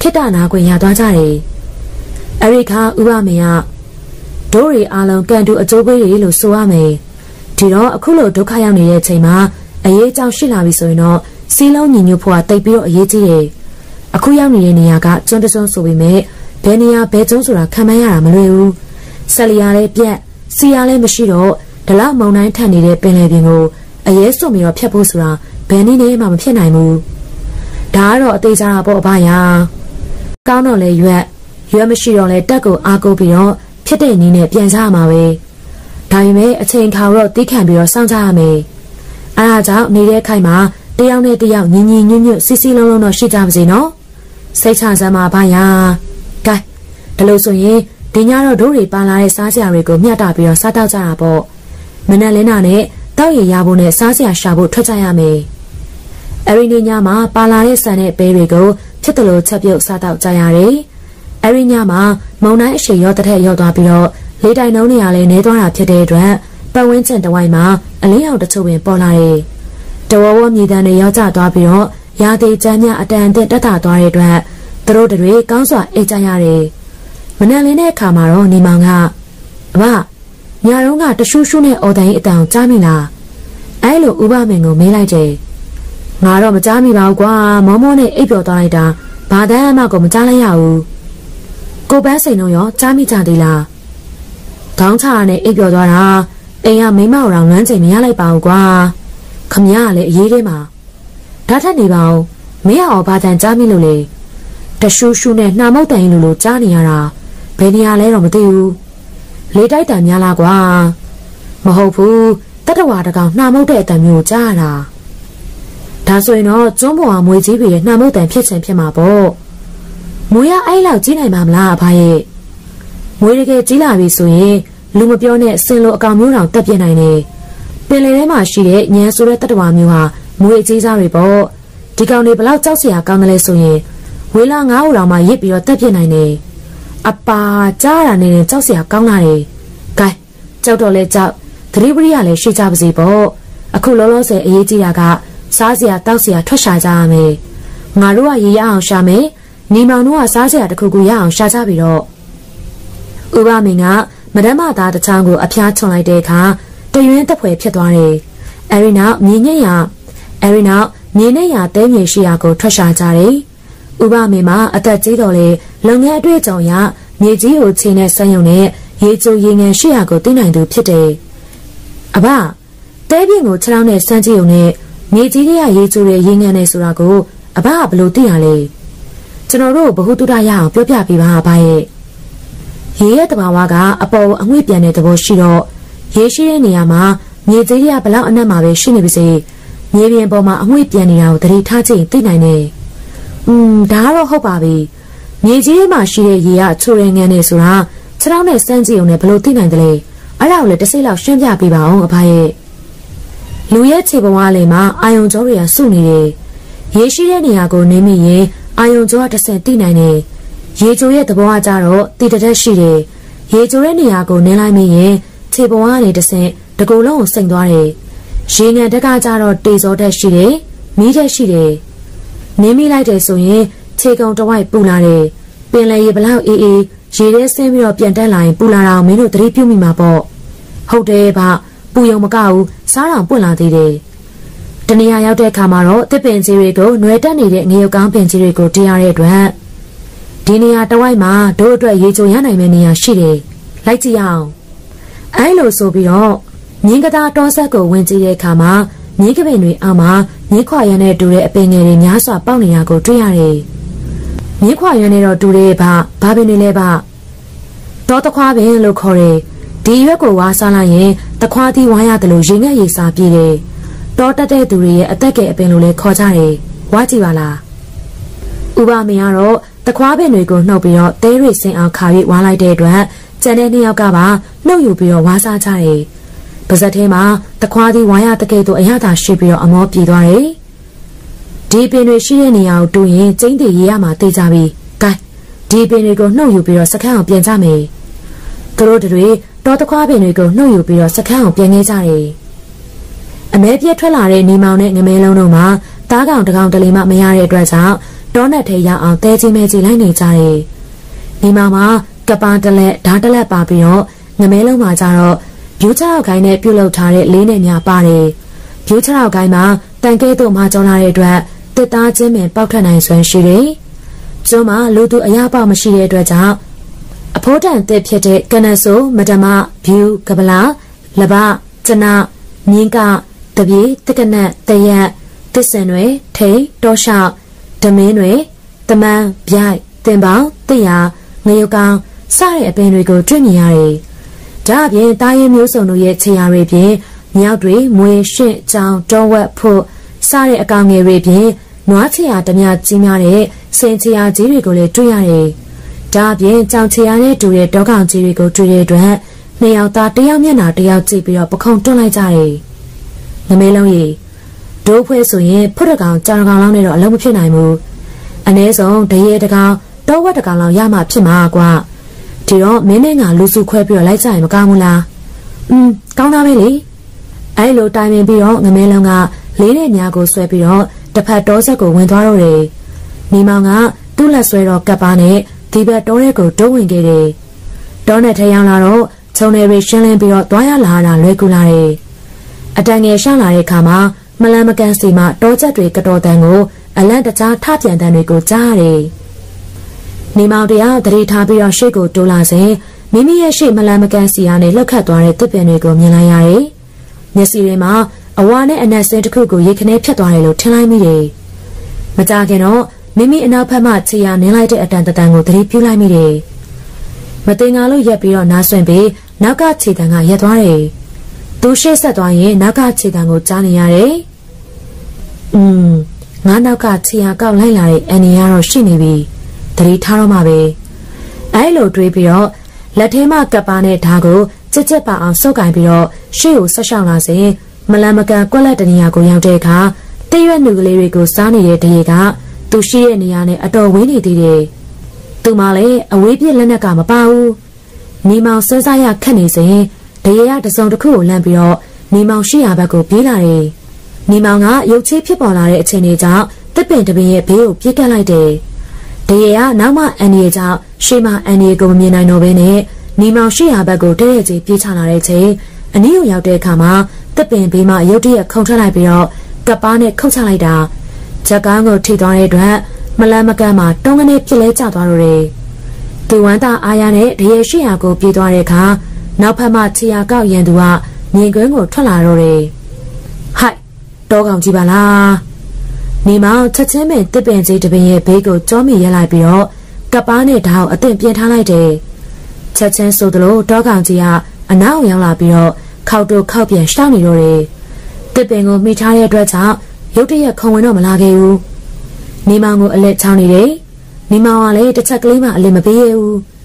ခိတ္တနာခွင့်ရသွားကြတယ်။အရိခါဥပမေယ ဒိုးရီအလုံးကန်တူအကျိုးပေးတွေလို့ဆိုရမယ်။ဒီတော့အခုလိုဒုက္ခရောက်နေတဲ့အချိန်မှာအရေးကြောင့်ရှိလာပြီဆိုရင်တော့စီးလုံးညီညွတ်ဖို့ကတိတ်ပြီးတော့အရေးကြီးတယ်။အခုရောက်နေတဲ့နေရာကကျွန်းတစွန်းဆိုပေမဲ့ဘယ်နေရာဘယ်ကျွန်းဆိုတာခံမရတာမလွယ်ဘူး။ဆက်လျာလည်းပြက်စီရလည်းမရှိတော့ဒလောက်မုံတိုင်းထန်နေတဲ့ပင်လယ်ပြင်ကိုအရေးစွန်ပြီးတော့ဖြတ်ဖို့ဆိုတာဘယ်နည်းနဲ့မှမဖြစ်နိုင်ဘူးဒါကတော့အသေးချာတာပေါ့အဘယာကောင်းတော့လဲရွက်ရွက်မရှိတော့လဲတက်ကိုအားကိုးပြီးတော့ ဖြစ်တဲ့နည်းနဲ့ပြန်စားမှာပဲဒါပေမဲ့အချိန်ခါတော့တီးခံပြီးတော့စောင့်ကြရမယ်အဲဒါကြောင့်နေတဲ့ခိုင်မှာတယောက်နဲ့တယောက်ညီညီညွတ်ညွတ်စီစီလုံးလုံးတော့ရှိကြပါစေနော်စိတ်ချစမ်းပါဗျာကဲဒါလို့ဆိုရင်ဒီညတော့တို့တွေပါလာတဲ့စားစရာတွေကိုမျှတပြီးတော့စားတော့ကြတာပေါ့မနက်လင်းနာနဲ့တောက်ရရဖို့နဲ့စားစရာရှာဖို့ထွက်ကြရမယ်အရီနီညမှာပါလာတဲ့ဆန်နဲ့ပဲတွေကိုဖြစ်တယ်လို့ချက်ပြုတ်စားတော့ကြရတယ် အရီညမှာမုံတိုင်းအရှိရောတစ်ထက်ရောက်သွားပြီးတော့လေတိုင်နှုံးနေရလဲနေသွားတာဖြစ်တဲ့အတွက်ပတ်ဝန်းကျင်တစ်ဝိုက်မှာအလင်းအောင်တချို့ပင်ပေါ်လာတယ်တဝဝမြေတန်းတွေရောက်ကျသွားပြီးတော့ရာသီကျမ်းမြအတန်အသင့်တက်တာသွားတဲ့အတွက်သူတို့တွေကောင်းစွာအိတ်ကြရတယ်မနက်လင်းတဲ့အခါမှာတော့နေမောင်ကအမညာတော့ကတရှူးရှူးနဲ့အော်တိုင်းအတန်ကြားမိလားအဲ့လိုဥပမင်ကိုမေးလိုက်တယ်ငါတော့မကြားမိပါဘူးကွာမောမောနဲ့အိပ်ပျော်သွားလိုက်တာဘာတမ်းမှကိုမကြားလိုက်ရဘူး ကိုပန်းစိန်တော့ရောကြားမိကြသေးလားခေါင်းချရနဲ့အိပ်ပျော်သွားတာအိမ်ကမိမအောင်လမ်းချိန်မရလိုက်ပါဘူးကွာခမရကလည်းအရေးသေးမှာဓာတ်ထက်နေပါဦးမင်းအောင်ဘာတန်ကြားမိလို့လေတရှူးရှူးနဲ့နှာမောက်တိုင်လို့လို့ကြားနေရတာဘယ်နေရာလဲတော့မသိဘူးလေတိုက်တန်များလားကွာမဟုတ်ဘူးတတဝါတကောင်နှာမုတ်တဲ့အတန်မျိုးကြားရတာဒါဆိုရင်တော့ကျွန်းပေါ်ကမွေကြီးပြီရဲ့နှာမုတ်တန်ဖြစ်ချင်ဖြစ်မှာပေါ့ မွေရအဲ့လောက်ကြီးနိုင်မှာမလားအဖရဲ့မွေတကယ်ကြီးလာပြီဆိုရင်လူမပြောနဲ့စင်လိုအကောင်မျိုးတောင်တက်ပြနိုင်တယ်ပင်လယ်ထဲမှာရှိတဲ့ညံဆိုတဲ့တတဝါမျိုးဟာမွေအကြီးစားတွေပေါ့ဒီကောင်တွေဘလောက်ကြောက်စရာကောင်းတယ်လဲဆိုရင်ဝေလာငါးဦးတော်မှရစ်ပြီးတော့တက်ပြနိုင်တယ်အပါကြားရနေတဲ့ကြောက်စရာကောင်းလာတယ်။ကဲကြောက်တော့လဲကြောက်သတိပရိယလည်းရှိကြပါစေပေါ့။အခုလောလောဆယ်အရေးကြီးတာကစားစရာတောက်စရာထွက်ရှာကြရမယ်။ငါတို့ကရေရအောင်ရှာမယ်။ ညီမောင်တို့ကစားစရာတစ်ခုခုရအောင်ရှာကြပြီးတော့ဥပမင်းကမဒမ်းမသားတစ်ချောင်းကိုအဖျားချွန်လိုက်တဲ့အခါတရွင်းတက်ဖွယ်ဖြစ်သွားတယ်။အဲဒီနောက်မြင်းညက်ရအဲဒီနောက်မြင်းနဲ့ရတဲမြေရှိရာကိုထွက်ရှာကြတယ်။ဥပမင်းမှာအသက်ကြီးတော်လေလုပ်ငန်းအတွေ့အကြုံရမြေကြီးကိုချင်းနဲ့ဆန်းယုံနဲ့ရေချိုရေငန်ရှိရာကိုသိနိုင်သူဖြစ်တယ်။အဘတဲပြင်းကိုခြေထောက်နဲ့စမ်းကြည့်ုံနဲ့မြေကြီးတွေကရေချိုတွေရေငန်နေဆိုတာကိုအဘကဘလို့သိရလဲ။ ကျွန်တော်တို့ဘ ഹു တုဒရအောင်ပြောပြပေးပါအဘရဲ့။ရေရဲ့တဘာဝကအပေါ်အငွေ့ပြန်တဲ့သဘောရှိတော့ရေရှိတဲ့နေရာမှာမြေကြီးတွေကဘလောက်အနက်မှာပဲရှိနေပါစေ။မြေပြင်ပေါ်မှာအငွေ့ပြန်နေတာကိုသတိထားကြည့်သိနိုင်တယ်။อืมဒါကတော့ဟုတ်ပါပြီ။မြေကြီးမှာရှိတဲ့ရေကချိုရငန်းနေဆိုတာခြေထောက်နဲ့စမ်းကြည့်ုံနဲ့ဘလို့သိနိုင်တယ်လဲ။အဲ့ဒါကိုလည်းတစ်စိမ့်လောက်ရှင်းပြပေးပါအောင်အဖရဲ့။လူရဲ့ခြေပုံးလေးမှာအာယုံကြောတွေကစုနေတယ်။ရေရှိတဲ့နေရာကိုနေမိရင် အာယုံကြောကတစ်ဆင့်သိနိုင်တယ်။ရေချိုရဲ့သဘောကကြတော့တည်တတ်ရှိတယ်။ရေချိုတဲ့နေရာကိုနင်းလိုက်မိရင်ခြေပုံးကနေတစ်ဆင့်တကူလုံးကိုစိန်သွားတယ်။ရေငံတက်ကကြတော့တေစောတက်ရှိတယ်။မီးတက်ရှိတယ်။နင်းမိလိုက်တယ်ဆိုရင်ခြေကုံတဝိုက်ပူလာတယ်ပင်လယ်ရေဘလောက်အေးအေးရေထဲဆင်းပြီးတော့ပြန်တက်လာရင်ပူလာတာမင်းတို့သတိပြုမိမှာပေါ့ဟုတ်တယ်ဗျပူယုံမကဘူးစားတောင်ပွင့်လာသေးတယ် တနေရာရောက်တဲ့အခါမှာတော့တစ်ပင်ကြီးတွေကိုနှွယ်တက်နေတဲ့ငရုတ်ကောင်းပင်ကြီးတွေကိုတရားရတဲ့အတွက်ဒီနေရာတဝိုက်မှာတို့အတွက်ရေချိုရနိုင်မယ့်နေရာရှိတယ်လိုက်ကြည့်အောင်အဲလိုဆိုပြီးတော့မြင်းကသားတောဆက်ကိုဝင်ကြည့်တဲ့အခါမှာမြင်းကပင်တွေအောက်မှာမြင်းခွာရမ်းတဲ့တူတဲ့အပင်ငယ်တွေများစွာပေါက်နေတာကိုတွေ့ရတယ်မြင်းခွာရမ်းနေတော့တူတဲ့ဗျဘာပင်တွေလဲဗျတောတခွားပင်လို့ခေါ်တယ်ဒီရွက်ကိုဝါစားလိုက်ရင်တခွားသီးဝါရတယ်လို့ရင်ငက်ရေစာပြေးတယ် တောတက်တဲ့သူတွေရဲ့အသက်ကဲအပင်လို့လဲခေါ်ကြတယ်ဝါကြည့်ပါလားဥပမင်းကတော့တခွားပင်တွေကိုနှုတ်ပြီးတော့တဲရိစင်အောင်ခါပြီးဝါလိုက်တဲ့အတွက်ကျန်တဲ့နှစ်ယောက်ကပါနှုတ်ယူပြီးတော့ဝါစားကြတယ်ပါဇက်ထဲမှာတခွားသီးဝါရတကဲ့သို့အရသာရှိပြီးတော့အမောပြေးသွားတယ်ဒီပင်တွေရှိတဲ့နေရာကိုတူရင်ကျင်းတည်ရေးရမှာတေးကြပြီ။ကဲဒီပင်တွေကိုနှုတ်ယူပြီးတော့စခန်းအောင်ပြန်ကြမယ်။သူတို့တွေတောတခွားပင်တွေကိုနှုတ်ယူပြီးတော့စခန်းအောင်ပြန်ခဲ့ကြတယ်။ အမဲပြက်ထွက်လာတဲ့နေမောင်နဲ့ငမဲလုံးတို့မှာတားကောင်တကောင်တလီမှမရတဲ့အတွက်ကြောင့်တောနဲ့ထဲရောက်အောင်တဲကြီးမဲကြီးလိုက်နေကြတယ်။နေမောင်မှာကပန်းတလက်ဓာတ်တလက်ပါပြီးတော့ငမဲလုံးမှာကျတော့ဘျူးချောက်ခိုင်းနဲ့ပြုတ်လောက်ထားတဲ့လေးနဲ့များပါတယ်။ဘျူးချောက်ခိုင်းမှာတန်ကဲတို့မှကြောင်းလာတဲ့အတွက်တစ်သားချင်းပင်ပေါက်ထွက်နိုင်စွမ်းရှိတယ်။ကျွန်းမှာလူသူအရာပေါက်မရှိတဲ့အတွက်ကြောင့်အဖိုးတန်တစ်ဖြစ်တဲ့ကနဆိုမဒမဘျူကပလာလဘကျနာမြင်းက တပြေတကနတ်တရက်တစ္ဆန်တွေထိန်တောလျှောက်ဓမင်းတွေတမန်ဗျိုက်တင်ပေါင်းတရာငရုတ်ကောင်စတဲ့အပင်တွေကိုတွေ့မြင်ရတယ်။ဒါအပြင်တာရင်မျိုးစုံတို့ရဲ့ခြေရာတွေပြင်မြောက်တွေမွေရှင့်ချောင်းတောဝက်ဖို့စတဲ့အကောင်ငယ်တွေပြင်နွားချီယာတများကြီးများတဲ့စင်ချီယာကြီးတွေကိုလည်းတွေ့ရတယ်။ဒါအပြင်ကြောင်ချီယာနဲ့တူတဲ့တောကောင်ကြီးတွေကိုတွေ့တဲ့အတွက်နှစ်ယောက်သားတယောက်မျက်နှာတယောက်ကြည့်ပြီးတော့ပခုံးတွန်းလိုက်ကြတယ်။ ငမဲလုံးကြီးဒိုးဖွဲဆိုရင်ဖုတ်တကောင်ကြာကောင်လောက်နဲ့တော့အလုံးမဖြစ်နိုင်ဘူး။အ ਨੇ ဆုံးတရေတကောင်တောဝက်တကောင်လောက်ရမှဖြစ်မှာကွာ။ဒီတော့မင်းနဲ့ငါလူစုခွဲပြီးတော့လိုက်ကြရင်မကောင်းဘူးလား။อืมကောင်းတာပဲလေ။အဲလိုတိုင်ပင်ပြီးတော့ငမဲလုံးကလေးနဲ့ညာကိုဆွဲပြီးတော့တစ်ဖက်တောဆက်ကိုဝင်သွားတော့တယ်။မိမောင်ကသူ့လက်ဆွဲတော့ကပ်ပါနဲ့ဒီဘက်တောထဲကိုတိုးဝင်ခဲ့တယ်။တောနဲ့ထရောက်လာတော့ခြုံတွေရှင်းလင်းပြီးတော့သွားရလာတာလွယ်ကူလာတယ်။ အတန်ငယ်ရှောင်းလာတဲ့အခါမှာမလန်မကန်စီမှတောချက်တွေကတော်တန်ကိုအလန့်တကြားထပြန်တန်တွေကိုကြားရတယ်။နေမောင်တရားတရေထားပြီးတော့ရှေ့ကိုတိုးလာစဉ်မိမိရဲ့ရှေ့မလန်မကန်စီကနေလှက်ခတ်သွားတဲ့တစ်ပင်တွေကိုမြင်လိုက်ရတယ်။မျက်စိတွေမှာအဝါနဲ့အနက်စင်းတစ်ခုကိုရိတ်ခနဲဖြတ်သွားတယ်လို့ထင်လိုက်မိတယ်။မကြခင်တော့မိမိအနောက်ဘက်မှခြေရနင်းလိုက်တဲ့အတန်တန်ကိုသတိပြုလိုက်မိတယ်။မတင်ငါလို့ရက်ပြီးတော့နားဆွင့်ပြီးနောက်ကခြေတံကရက်သွားတယ်။ သူရှေ့ဆက်သွားရင်နောက်ကခြေတံကိုကြားနေရတယ်။อืมငါနောက်ကခြေရကောက်လိုက်လာတဲ့အန်နီကတော့ရှိနေပြီ။သတိထားတော့မှပဲ။အဲလိုတွေးပြီးတော့လက်ထဲမှာကပ်ပါနဲ့ဓာတ်ကိုကြက်ကြက်ပါအောင်စုပ်ကင်ပြီးတော့ရှေ့ကိုဆက်ရှောင်လာစဉ်မလန်မကန်ကွက်လက်တနေရာကိုရောက်တဲ့အခါတရွက်နုကလေးတွေကိုစားနေတဲ့တရေကသူရှိတဲ့နေရာနဲ့အတော်ဝေးနေသေးတယ်။သူမှလည်းအဝေးပြစ်လက်နက်ကမပါဘူး။နေမောင်ဆွဲစားရခက်နေစဉ် တရေကတစုံတစ်ခုကိုလန့်ပြီးတော့နေမောင်ရှိရာဘက်ကိုပြေးလာတယ်။နေမောင်ကရုပ်ချေးဖြစ်ပေါ်လာတဲ့အချိန်တွေကြောင့်တစ်ပင်တပင်ရဲ့ဘေးကိုပြေးကပ်လိုက်တယ်။တရေကနောက်မှအန်ဒီရဲ့ကြောင့်ရှေ့မှအန်ဒီကိုမမြင်နိုင်တော့ဘဲနဲ့နေမောင်ရှိရာဘက်ကိုတည့်ရကြီးပြေးချလာတဲ့ချိန်အနည်းကိုရောက်တဲ့အခါမှာတစ်ပင်ဘေးမှာရုတ်တရက်ခုန်ထွက်လိုက်ပြီးတော့ကပ်ပါနဲ့ခုတ်ချလိုက်တာချက်ကားကိုထိသွားတဲ့အတွက်မလန်းမကန်းမှာတုံးကနေပြစ်လဲကျသွားတော့တယ်။သူဝမ်းသာအားရနဲ့တရေရှိရာကိုပြေးသွားတဲ့အခါ နောက်ဖက်မှခြေရာကောက်ရန်သူကမြင်ကွင်းကိုထွက်လာတော့တယ်။ဟိုက်တောကောင်ကြီးပါလား။နေမောင်ချက်ချင်းပင်တစ်ပင်ကြီးတပင်ရဲ့ဘေးကိုကြောမိရလိုက်ပြီးတော့ကပ်ပါနဲ့ဓာတ်ကိုအသင့်ပြင်ထားလိုက်တယ်။ချက်ချင်းဆိုသလိုတောကောင်ကြီးကအနောက်ရောက်လာပြီးတော့ခောက်တို့ခောက်ပြန်ရှောင်းနေတော့တယ်။တစ်ပင်ကိုမိထားတဲ့အတွက်ကြောင့်ရုတ်တရက်ခုံဝင်တော့မလာခဲ့ဘူး။နေမောင်ကိုအလက်ချောင်းနေတယ်။နေမောင်ကလည်းတစ်ချက်ကလေးမှအလင်မပေးရဘူး။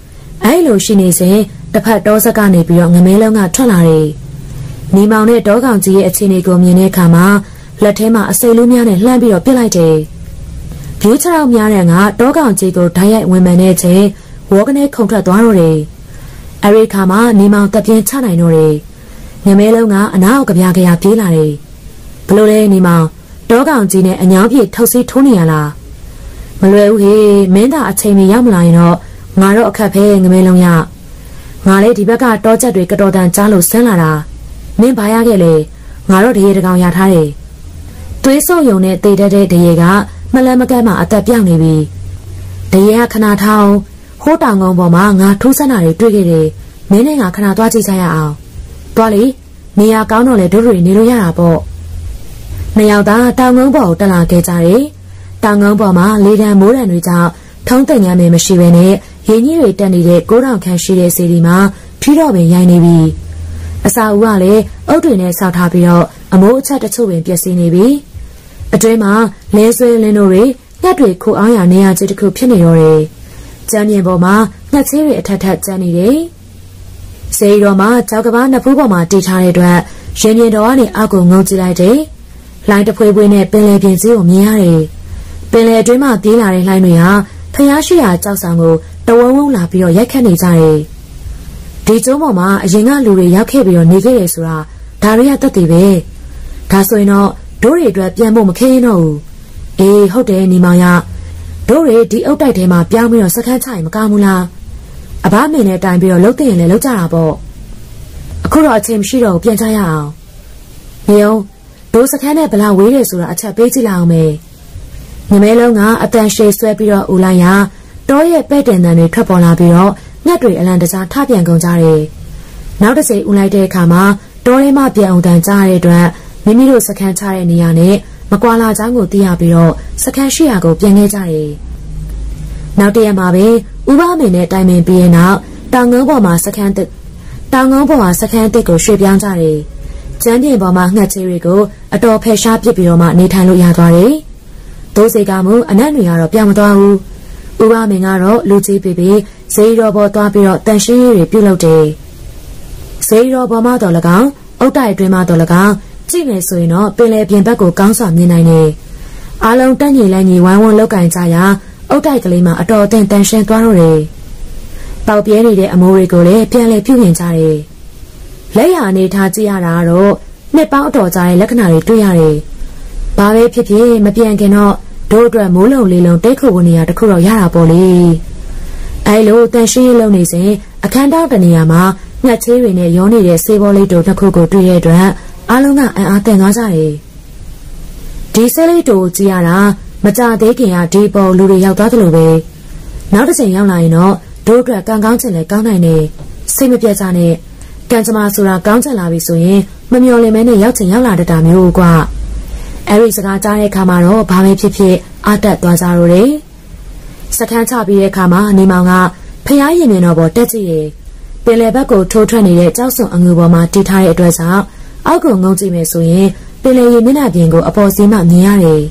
အဲလိုရှိနေစဉ်တစ်ဖက်တောဆက်ကနေပြီးတော့ငမဲလုံးကထွက်လာတယ်။နေမောင်နဲ့တောကောင်ကြီးရဲ့အခြေအနေကိုမြင်တဲ့အခါမှာလက်ထဲမှာအစိမ်လုံးများနဲ့လှမ်းပြီးတော့ပြစ်လိုက်တယ်။ဖြူးချောက်များတဲ့ကတောကောင်ကြီးကိုဓာတ်ရိုက်ဝင်မှန်တဲ့ချိန်ဝေါကနေခုန်ထွက်သွားတော့တယ်။အဲဒီခါမှာနေမောင်တပ်ပြင်းချနိုင်တော့တယ်။ငမဲလုံးကအနားကိုကြပြားကြရပြေးလာတယ်ဘလို့လဲနေမောင်တောကောင်ကြီးနဲ့အညောင်းပြေထုတ်စီးထိုးနေရလားမလွယ်ဘူးဟေးမင်းသားအချိန်မီရောက်မလာရင်တော့ ငါတော့အခက်ဖဲငမဲလုံးရငါလည်းဒီဘက်ကတောချက်တွေကတော်တန်ကြားလို့ဆင်းလာတာမင်းဘာရခဲ့လဲငါတော့တရေတကောင်ရထားတယ်သွေးဆုပ်ယုံနဲ့တေတတ်တဲ့တရေကမလန်မကန်းမှအသက်ပြောင်းနေပြီတရေကခဏထောင်းဟိုးတောင်ကုန်းပေါ်မှာငါထိုးစက်တာတွေတွေ့ခဲ့တယ်မင်းနဲ့ငါခဏသွားကြည့်ကြရအောင်သွားလေနေရာကောင်းတော့လေတို့တွေနေလို့ရတာပေါ့နှစ်ယောက်သားတောင်ငုံပေါ်ကိုတက်လာခဲ့ကြတယ်တောင်ငုံပေါ်မှာလေတံမိုးတံတွေကြောင့်ထုံးသိမ်ရမယ်မရှိဘဲနဲ့ ရင်းကြီးတွေတက်နေတဲ့ကိုးတောင်ခန့်ရှိတဲ့စီဒီမှာထီးတော့ပင်ရိုင်းနေပြီအစာဦးကလည်းအုတ်တွေနဲ့ဆောက်ထားပြီးတော့အမိုးအချက်တချို့ပင်ပျက်စီးနေပြီအတွင်းမှာလဲဆွဲလင်းတို့တွေငှက်တွေခိုအောင်ရနေရချက်တစ်ခုဖြစ်နေတော့တယ်ကျမ်းပြင်ပေါ်မှာငှက်သေးတွေအထက်ထက်ကျန်းနေတယ်စေရီတော်မှာကြောက်ကဘာနှစ်ဖူးပေါ်မှာတည်ထားတဲ့အတွက်ရင်ပြင်တော်ကနေအောက်ကိုငုံကြည့်လိုက်တယ်။လိုင်းတဖွေးဖွေးနဲ့ပင်လယ်ပြင်ကြီးကိုမြင်ရတယ်။ပင်လယ်အတွင်းမှာပြေးလာတဲ့လှိုင်းတွေဟာဖျားရှိရာကြောက်ဆောင်ကို တဝုံဝုံလာပြီးတော့ရိုက်ခတ်နေကြတယ်။ဒီကျုံးပေါ်မှာအရင်ကလူတွေရောက်ခဲ့ပြီးတော့နေခဲ့ရဆိုတာဒါတွေကတက်တည်ပဲ။ဒါဆိုရင်တော့ဒိုးတွေအတွက်ပြန်ဖို့မခင်းတော့ဘူး။အေးဟုတ်တယ်ညီမရ။ဒိုးတွေဒီအုတ်တိုက်ထဲမှာပြောင်းပြီးတော့စခန်းချရင်မကောင်းဘူးလား။အဘမင်းနဲ့တိုင်ပြီးတော့လှုပ်တဲ့ရင်လည်းလှုပ်ကြတာပေါ့အခုတော့အချိန်မရှိတော့ပြန်ကြရအောင်မြေုံဒိုးစခန်းနဲ့ဘလာဝေးတယ်ဆိုတာအချက်ပေးကြည့်လိုက်အောင်မေငမဲလုံးကအတန်ရှည်ဆွဲပြီးတော့ဦးလိုက်ရာ တောရဲ့ပဲ့တင်တန်တွေထွက်ပေါ်လာပြီးတော့ငှက်တွေအလံတကြားထပြန်ကုန်ကြတယ်နောက်တစ်စိမ်ဦးလိုက်တဲ့အခါမှာတောထဲမှာပြန်အောင်တန်ကြားတဲ့အတွက်မိမိတို့စခန်းချတဲ့နေရာနဲ့မကွာလာချောင်းကိုသိရပြီးတော့စခန်းရှိရာကိုပြန်ခဲ့ကြတယ်နောက်တရက်မှာပဲဦးဘမေနဲ့တိုင်ပင်ပြီးရင်နောက်တောင်ငုံပေါ်မှာစခန်းတစ်တောင်ငုံပေါ်မှာစခန်းတစ်ကိုရွှေ့ပြောင်းကြတယ်။ကျန်းပြင်ပေါ်မှာငှက်ချေတွေကိုအတော်ဖယ်ရှားပစ်ပြီးတော့မှနေထိုင်လို့ရသွားတယ်။။သိုးစိတ်ကမူအနက်တွေကတော့ပြောင်းမသွားဘူး။ ဥပမင်းကတော့လူကြီးပေပေဇေယတော်ပေါ်သွားပြီးတော့တန်ရှင်းရေးတွေပြုလုပ်တယ်။ဇေယတော်ပေါ်မှာတော့၎င်းအုတ်တိုက်အတွင်းမှာတော့၎င်းကြည့်မယ်ဆိုရင်တော့ပင်လယ်ပြင်ဘက်ကိုကောင်းစွာမြင်နိုင်တယ်။အားလုံးတက်ညီလိုက်ညီဝိုင်းဝန်းလောက်ကင်ကြရာအုတ်တိုက်ကလေးမှာအတော်အသင့်တန်ရှင်းသွားတော့တယ်။ပေါက်ပြဲနေတဲ့အမိုးတွေကိုလည်းပြန်လည်ပြုပြင်ကြတယ်။လက်ရအနေထားကြည့်ရတာကတော့နှစ်ပေါင်းအတော်ကြာတဲ့လက္ခဏာတွေတွေ့ရတယ်။ဘာပဲဖြစ်ဖြစ်မပြန်ခင်တော့ တို့အတွက်မိုးလုံလေးလုံးတိတ်ခုဝင်နေရတခုတော့ရတာပေါ့လေ။အဲလိုတန်ရှင်းရေးလုပ်နေစဉ်အခန်းတောင်းတနေရာမှာငှက်ချေးတွေနဲ့ရောနေတဲ့ဆေးဘောလေးတို့တစ်ခုကိုတွေ့ရတဲ့အတွက်အားလုံးကအံ့အားသင့်သွားကြတယ်။ဒီဆဲလေးတို့ကြည့်ရတာမကြသေးခင်ကဒီပေါ်လူတွေရောက်သွားသလိုပဲနောက်တစ်ချိန်ရောက်လာရင်တော့တို့အတွက်ကံကောင်းချင်လဲကောင်းနိုင်တယ်စိတ်မပြတ်ကြနဲ့ကံကြမ္မာဆိုတာကောင်းချင်လာပြီဆိုရင်မမျော်လင့်မဲနဲ့ရောက်ချင်ရောက်လာတတ်တာမျိုးကွာ အဲ့ဒီစကားကြားတဲ့အခါမှာတော့ဘာပဲဖြစ်ဖြစ်အတက်သွားကြတော့တယ်စခန်းချပြီးတဲ့အခါမှာနေမောင်ကဖျားရင်မြင်တော့ပေါ်တက်ကြည့်တယ်ပင်လယ်ဘက်ကိုထိုးထွက်နေတဲ့ကြောက်စုံအငူပေါ်မှာတီထားတဲ့အတွက်ကြောင့်အောက်ကိုငုံကြည့်မယ်ဆိုရင်ပင်လယ်ရေမျက်နှာပြင်ကိုအပေါ်စီးမှမြင်ရတယ်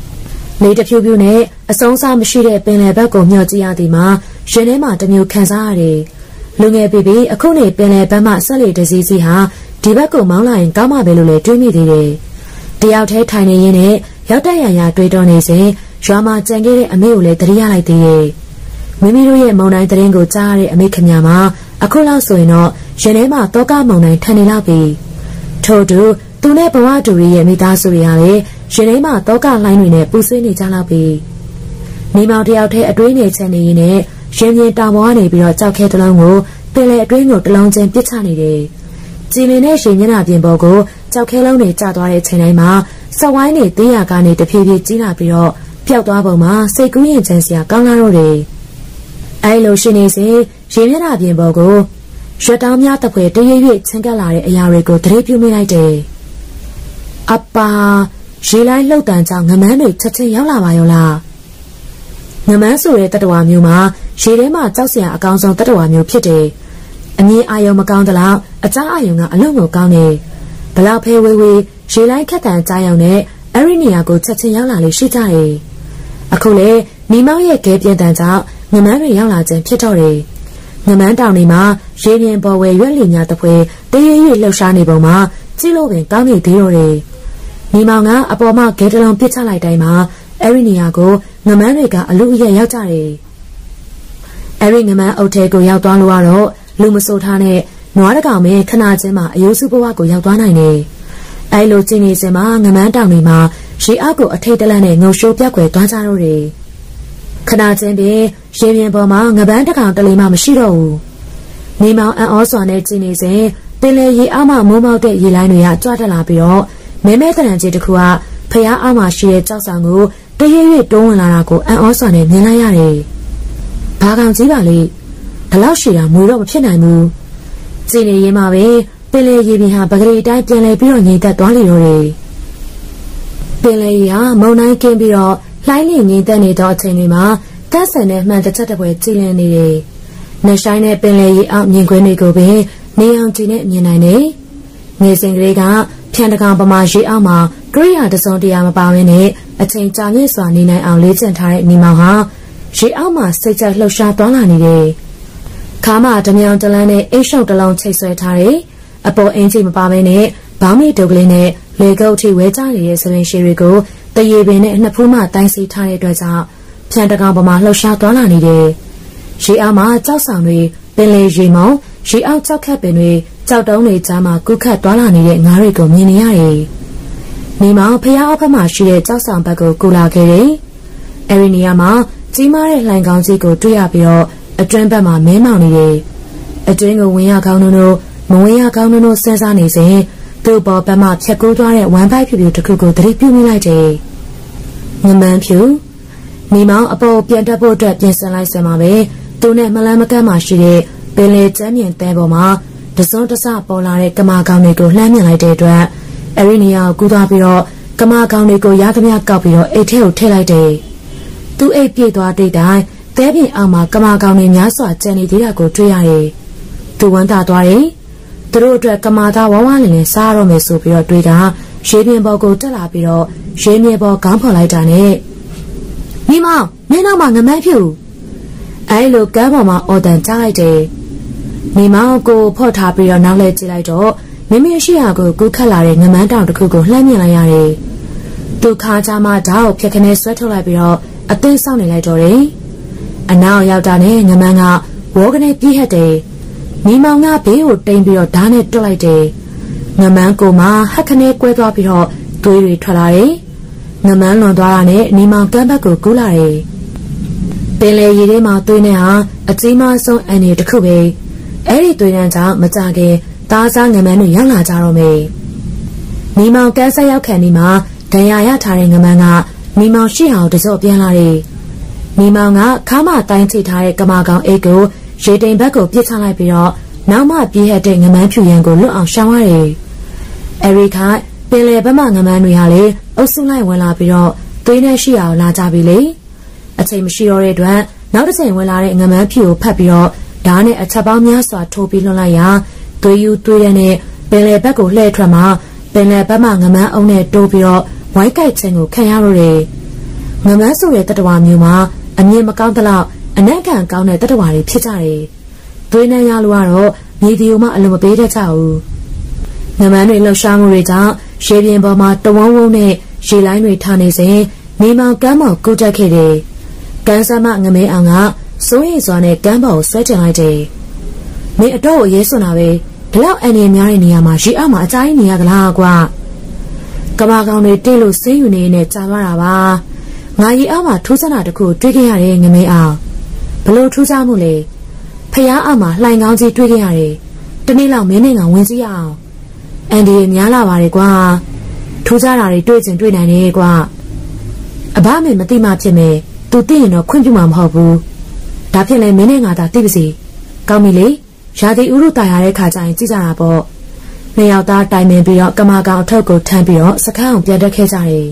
။လေတဖြူဖြူနဲ့အဆုံးစားမရှိတဲ့ပင်လယ်ဘက်ကိုမျှော်ကြည့်ရသည်မှာရင်ထဲမှာတမျိုးခံစားရတယ်။လူငယ်ပေပေအခုနေပင်လယ်ဘက်မှဆက်လေတစည်းစီဟာဒီဘက်ကိုမောင်းလာရင်ကောင်းမှာပဲလို့လည်းတွေးမိသေးတယ်။တ ယောက်တည်းထိုင်နေရင်းနဲ့ရောက်တက်ရရတွေးတောနေစဉ်ရွာမှာကြံခဲ့တဲ့အမေကိုလည်းတရိရလိုက်သေးတယ်။မိမိတို့ရဲ့မုံတိုင်းသတင်းကိုကြားရတဲ့အမေခမမှာအခုလောက်ဆိုရင်တော့ရင်ထဲမှာတောကမုံတိုင်းထန်နေလောက်ပြီ။ထို့တူသူနဲ့ဘဝတူရီရဲ့မိသားစုတွေကလည်းရင်ထဲမှာတောကလှိုင်းတွေနဲ့ပူဆွေးနေကြတော့ပြီမိမောင်တယောက်တည်းအတွင်းနေချင်နေရင်လည်းရင်ရင်တောင်ပေါ်ကနေပြီးတော့ကြောက်ခဲတစ်လုံးကိုပင်လေအတွင်းကိုတစ်လုံးချင်းပစ်ချနေတယ်ကြည်လင်တဲ့ရှင်မျက်နှာပြင်ပေါ်ကို ကြောက်ခဲလုံးတွေကျသွားတဲ့ချိန်တိုင်းမှာစဝိုင်းတွေသေးရကနေတဖြည်းဖြည်းကြီးလာပြီးတော့ပျောက်သွားပုံမှာစိတ်ကူးရင်ချမ်းစရာကောင်းလာတော့တယ်အဲလိုရှင်နေစဉ်ရင်မျက်နှာပြင်ပေါ်ကိုရွက်တောင်းများတပွဲတရွေ့ရွေ့ချင်းကပ်လာတဲ့အရာတွေကိုတရေပြုမိလိုက်တယ်။အပါရေလိုက်လှုပ်တန်ကြောင့်ငမန်းတွေချက်ချင်းရောက်လာပါရောလား။ငမန်းဆိုတဲ့တတဝါမျိုးမှာရေထဲမှာကြောက်စရာအကောင်းဆုံးတတဝါမျိုးဖြစ်တယ်။အမြင်အာယုံမကောင်းသလားအကြားအာယုံကအလုံးကိုကောင်းတယ်။ ဘလောက်ဖဲဝေးဝေးရေလိုက်ခက်တန်ကြားရောက်နဲ့အဲ့ဒီနေရာကိုချက်ချင်းရောက်လာလေရှိကြတယ်။အခုလေမိမောင်ရဲ့ကဲပြင်းတန်ကြောင့်ငမန်းတွေရောက်လာခြင်းဖြစ်တော့တယ်။ငမန်းတောင်တွေမှာရေပြင်ပေါ်ဝဲရွက်လီညာတပွဲတရေရွလှုပ်ရှားနေပုံမှာကြည့်လို့ပင်ကောင်းနေသေးတော့တယ်။မိမောင်ကအပေါ်မှာဂဲတလုံးပစ်ချလိုက်တိုင်းမှာအဲ့ဒီနေရာကိုငမန်းတွေကအလူအယက်ရောက်ကြတယ်။အဲ့ဒီငမန်းအုပ်ထဲကိုရောက်သွားလို့ကတော့လူမဆိုးထားနဲ့ နွားတကောင်ပဲခနာချင်းမှာအယိုးစုဘဝကိုရောက်သွားနိုင်တယ်။အဲ့လိုချင်းနေစင်မှာငမန်းတောင်တွေမှာရေအောက်ကိုအထိတ်တလန့်နဲ့ငုံရှိုးပြက်ွယ်သွားကြတော့တယ်။ခဏချင်းပင်ရေပြင်ပေါ်မှာငပန်းတကောင်တလေးမှမရှိတော့ဘူးနေမောင်အံ့ဩစွာနဲ့ကြည်နေစဉ်ပင်လေရေအောက်မှမိုးမောက်တဲ့ရေလိုင်းတွေကကြွတက်လာပြီးတော့မဲမဲတရံကြီးတစ်ခုကဖျားအောက်မှာရှိတဲ့ကြောက်ဆောင်ကိုတရွေ့ရွေ့တွန်းဝင်လာတာကိုအံ့ဩစွာနဲ့မြင်လိုက်ရတယ်။ဘာကောင်ကြီးပါလေဒီလောက်ရှိတာမွေတော့မဖြစ်နိုင်ဘူး။ ကြည်နေရင်မှပဲပင်လေရေပြင်ဟာပဂရီတိုင်းပြန်လဲပြီးတော့ငြိမ်သက်သွားလိမ့်တော့တယ်။ပင်လေရေဟာမုန်တိုင်းကင်းပြီးတော့လှိုင်းလင်းငိမ့်သက်နေသောအချိန်တွေမှာတက်ဆန်တဲ့မှန်တစ်ချက်တစ်ပွဲကြည်လင်နေတယ်။နှဆိုင်တဲ့ပင်လယ်ရေအောက်မြင်ကွင်းတွေကိုပင်နေအောင်ကြည့်နဲ့မြင်နိုင်တယ်။ငယ်စဉ်ကလေးကဖြန်တကောင်ပမာရေအောက်မှာကရိယာတစုံတရာမပါဘဲနဲ့အချိန်ကြာမြင့်စွာနေနိုင်အောင်လေ့ကျင့်ထားတဲ့ညီမောင်ဟာရေအောက်မှာစိတ်ကြလှုပ်ရှားသွားလာနေတယ်။ ခါမတမြောင်တလန်းနဲ့အိတ်ရှုပ်တလုံးချိတ်ဆွဲထားတယ်။အပေါ်အင်ကြီးမပါဘဲနဲ့ဘောင်းမီဒုတ်ကလေးနဲ့လေကုတ်ထိဝဲကြနေတဲ့စပင်ရှည်တွေကိုတရေပင်နဲ့နှစ်ဖူးမှတိုင်းစီထားတဲ့အတွက်ကြောင့်ဖြန်တကောင်ပေါ်မှာလှုပ်ရှားသွားလာနေတယ်။ရေအောက်မှာကြောက်ဆောင်တွေပင်လေရေမောင်းရေအောက်ကြောက်ခတ်ပင်တွေကြောက်တုံးတွေကြားမှာကုခတ်သွားလာနေတဲ့ငါးတွေကိုမြင်နေရတယ်။နေမောင်ဖျားအောက်ဘက်မှာရှိတဲ့ကြောက်ဆောင်ဘက်ကိုကူလာခဲ့တယ်။အဲဒီနေရာမှာကြီးမားတဲ့လှိုင်ကောင်းကြီးကိုတွေ့ရပြီးတော့ အတွင်းဘက်မှာမဲမောင်နေတယ်။အတွင်းကိုဝင်ရကောင်းတို့မဝင်ရကောင်းတို့စဉ်းစားနေစဉ်သူ့ပေါ်ဘက်မှဖြတ်ကူးသွားတဲ့ဝမ်းပိုက်ဖြူဖြူတစ်ခုကိုသတိပြုမိလိုက်တယ်။ငမန်းဖြူမိမောင်အပေါ်ပြန်တက်ဖို့အတွက်ပြင်ဆင်လိုက်စမှာပဲသူနဲ့မလန်းမကန့်မှရှိတဲ့ပင်လေကျမ်းမြင်တဲပေါ်မှာတစုံတစပေါ်လာတဲ့ကမာကောင်တွေကိုလှမ်းမြင်လိုက်တဲ့အတွက်အရီနီယာကိုကူးသွားပြီးတော့ကမာကောင်တွေကိုရသမျှကောက်ပြီးတော့အိတ်ထဲကိုထည့်လိုက်တယ်။သူ့အိတ်ပြေးသွားတဲ့တိုင် တဲပြင်အောက်မှာကမာကောင်တွေများစွာကျန်နေသေးတာကိုတွေ့ရတယ်။သူဝမ်းသာသွားတယ်။သူတို့အတွက်ကမာသားဝဝလင်လင်စားရတော့မယ်ဆိုပြီးတော့တွေးတာရေပြင်ပေါ်ကိုတက်လာပြီးတော့ရေမြေပေါ်ခေါင်းဖော်လိုက်တာနဲ့မိမောင်မင်းနောက်မှာငမန်းဖြူအဲလိုကမ်းပေါ်မှာအော်တန်ကြားလိုက်တယ်မိမောင်ကိုဖော့ထားပြီးတော့နောက်လဲကြည့်လိုက်တော့မိမိရှိရာကိုကူးခတ်လာတဲ့ငမန်းတောင်တစ်ခုကိုလှမ်းမြင်လိုက်ရတယ်သူခါချာမှဓာတ်ကိုဖြက်ခနဲဆွဲထုတ်လိုက်ပြီးတော့အသိစောင့်နေလိုက်တော့တယ် အနောက်ရောက်တာနဲ့ငမန်းကဝေါကနေပြေးဟက်တယ်မိမောင်ကဘေးကိုတိမ်ပြီးတော့ဓာတ်နဲ့တွတ်လိုက်တယ်ငမန်းကိုမှဟက်ခနဲကွဲသွားပြီးတော့သွေးတွေထွက်လာတယ်ငမန်းလွန်သွားတာနဲ့နီမောင်ကမ်းဘက်ကိုကူးလာတယ်ပင်လေရီထဲမှာသွေးနဲ့ဟာအကြီးမားဆုံးအန်ဒီတစ်ခုပဲအဲ့ဒီသွေးတန်းကြောင့်မကြခင်သားစားငမန်းတွေရောက်လာကြတော့မယ်နီမောင်ကန်းဆက်ရောက်ခံဒီမှာဒဏ်ရာရထားတဲ့ငမန်းကနီမောင်ရှိအောင်တစော့ပြန်လာတယ် နီမောင်ကခါမတိုင်းချိထားတဲ့ကမာကောင်အိတ်ကိုရေတိမ်ဘက်ကိုပြစ်ချလိုက်ပြီးတော့နောက်မှပြေးဟက်တဲ့ငမန်းဖြူရန်ကိုလွတ်အောင်ရှောင်ရတယ်အရီကပင်လယ်ဘက်မှငမန်းတွေဟာလေအုပ်စုလိုက်ဝင်လာပြီးတော့သွေးနဲ့ရှိအောင်လာကြပြီလေအချိန်မရှိတော့တဲ့အတွက်နောက်တစ်ချိန်ဝင်လာတဲ့ငမန်းဖြူကိုဖတ်ပြီးတော့ဓာတ်နဲ့အချက်ပေါင်းများစွာထိုးပြီးလွှတ်လိုက်ရာသွေးယူသွေးရနဲ့ပင်လယ်ဘက်ကိုလှည့်ထွက်မှာပင်လယ်ဘက်မှငမန်းအုံနဲ့တိုးပြီးတော့ဝိုင်းကြိုက်ခြင်းကိုခံရတော့တယ်ငမန်းဆိုတဲ့တတဝါမျိုးမှာ အမြင်မကောင်းသလောက်အနက်ခံကောင်းတဲ့တတဝါတွေဖြစ်ကြတယ်သွေးနှံရလို့ကတော့မြေဒီယိုမှအလုံးမပေးတတ်ကြဘူးငမန်းတွေလှရှားမှုတွေကြောင့်ရေပြင်ပေါ်မှာတဝုံဝုံနဲ့ရေလိုင်းတွေထားနေစဉ်နေမောင်ကမ်းပေါ်ကူးတက်ခဲ့တယ်။ကန်းဆမငမဲအောင်ကစိုးရိမ်စွာနဲ့ကမ်းပေါ်ကိုဆွဲတင်လိုက်တယ်။မင်းအတော့ကိုရဲစွန်တာပဲဒီလောက်အန်ရများတဲ့နေရာမှာရေအောက်မှာအကြိုင်းနေရသလားကွာ။ကမာကောင်တွေတင်းလို့ဆင်းယူနေနေကြာသွားတာပါ။ ငါရေအောက်မှာထူးဆန်းတာတခုတွေ့ခဲ့ရတယ်ငမဲအောင်။ဘလို့ထူးဆန်းမှုလဲ။ဖျားအောက်မှာလှိုင်ကောင်းကြီးတွေ့ခဲ့ရတယ်။တနေ့လောက်မင်းနဲ့ငါဝင်စီရအောင်။အန်ဒီရများလာပါတယ်ကွာထူးခြားတာတွေတွေ့ကျင်တွေ့နိုင်တယ်ကွာအဘမေမသိမှဖြစ်မယ်သူသိရင်တော့ခွင့်ပြုမှာမဟုတ်ဘူးဒါဖြစ်လဲမင်းနဲ့ငါသာသိပါစေကောင်းပြီလေရာသီဥတုတာရတဲ့ခါကျရင်ကြည့်ကြတာပေါ့နှစ်ယောက်သားတိုင်ပင်ပြီးတော့ကမာကောင်အထုပ်ကိုထမ်းပြီးတော့စခန်းအောင်ပြန်တက်ခဲ့ကြတယ်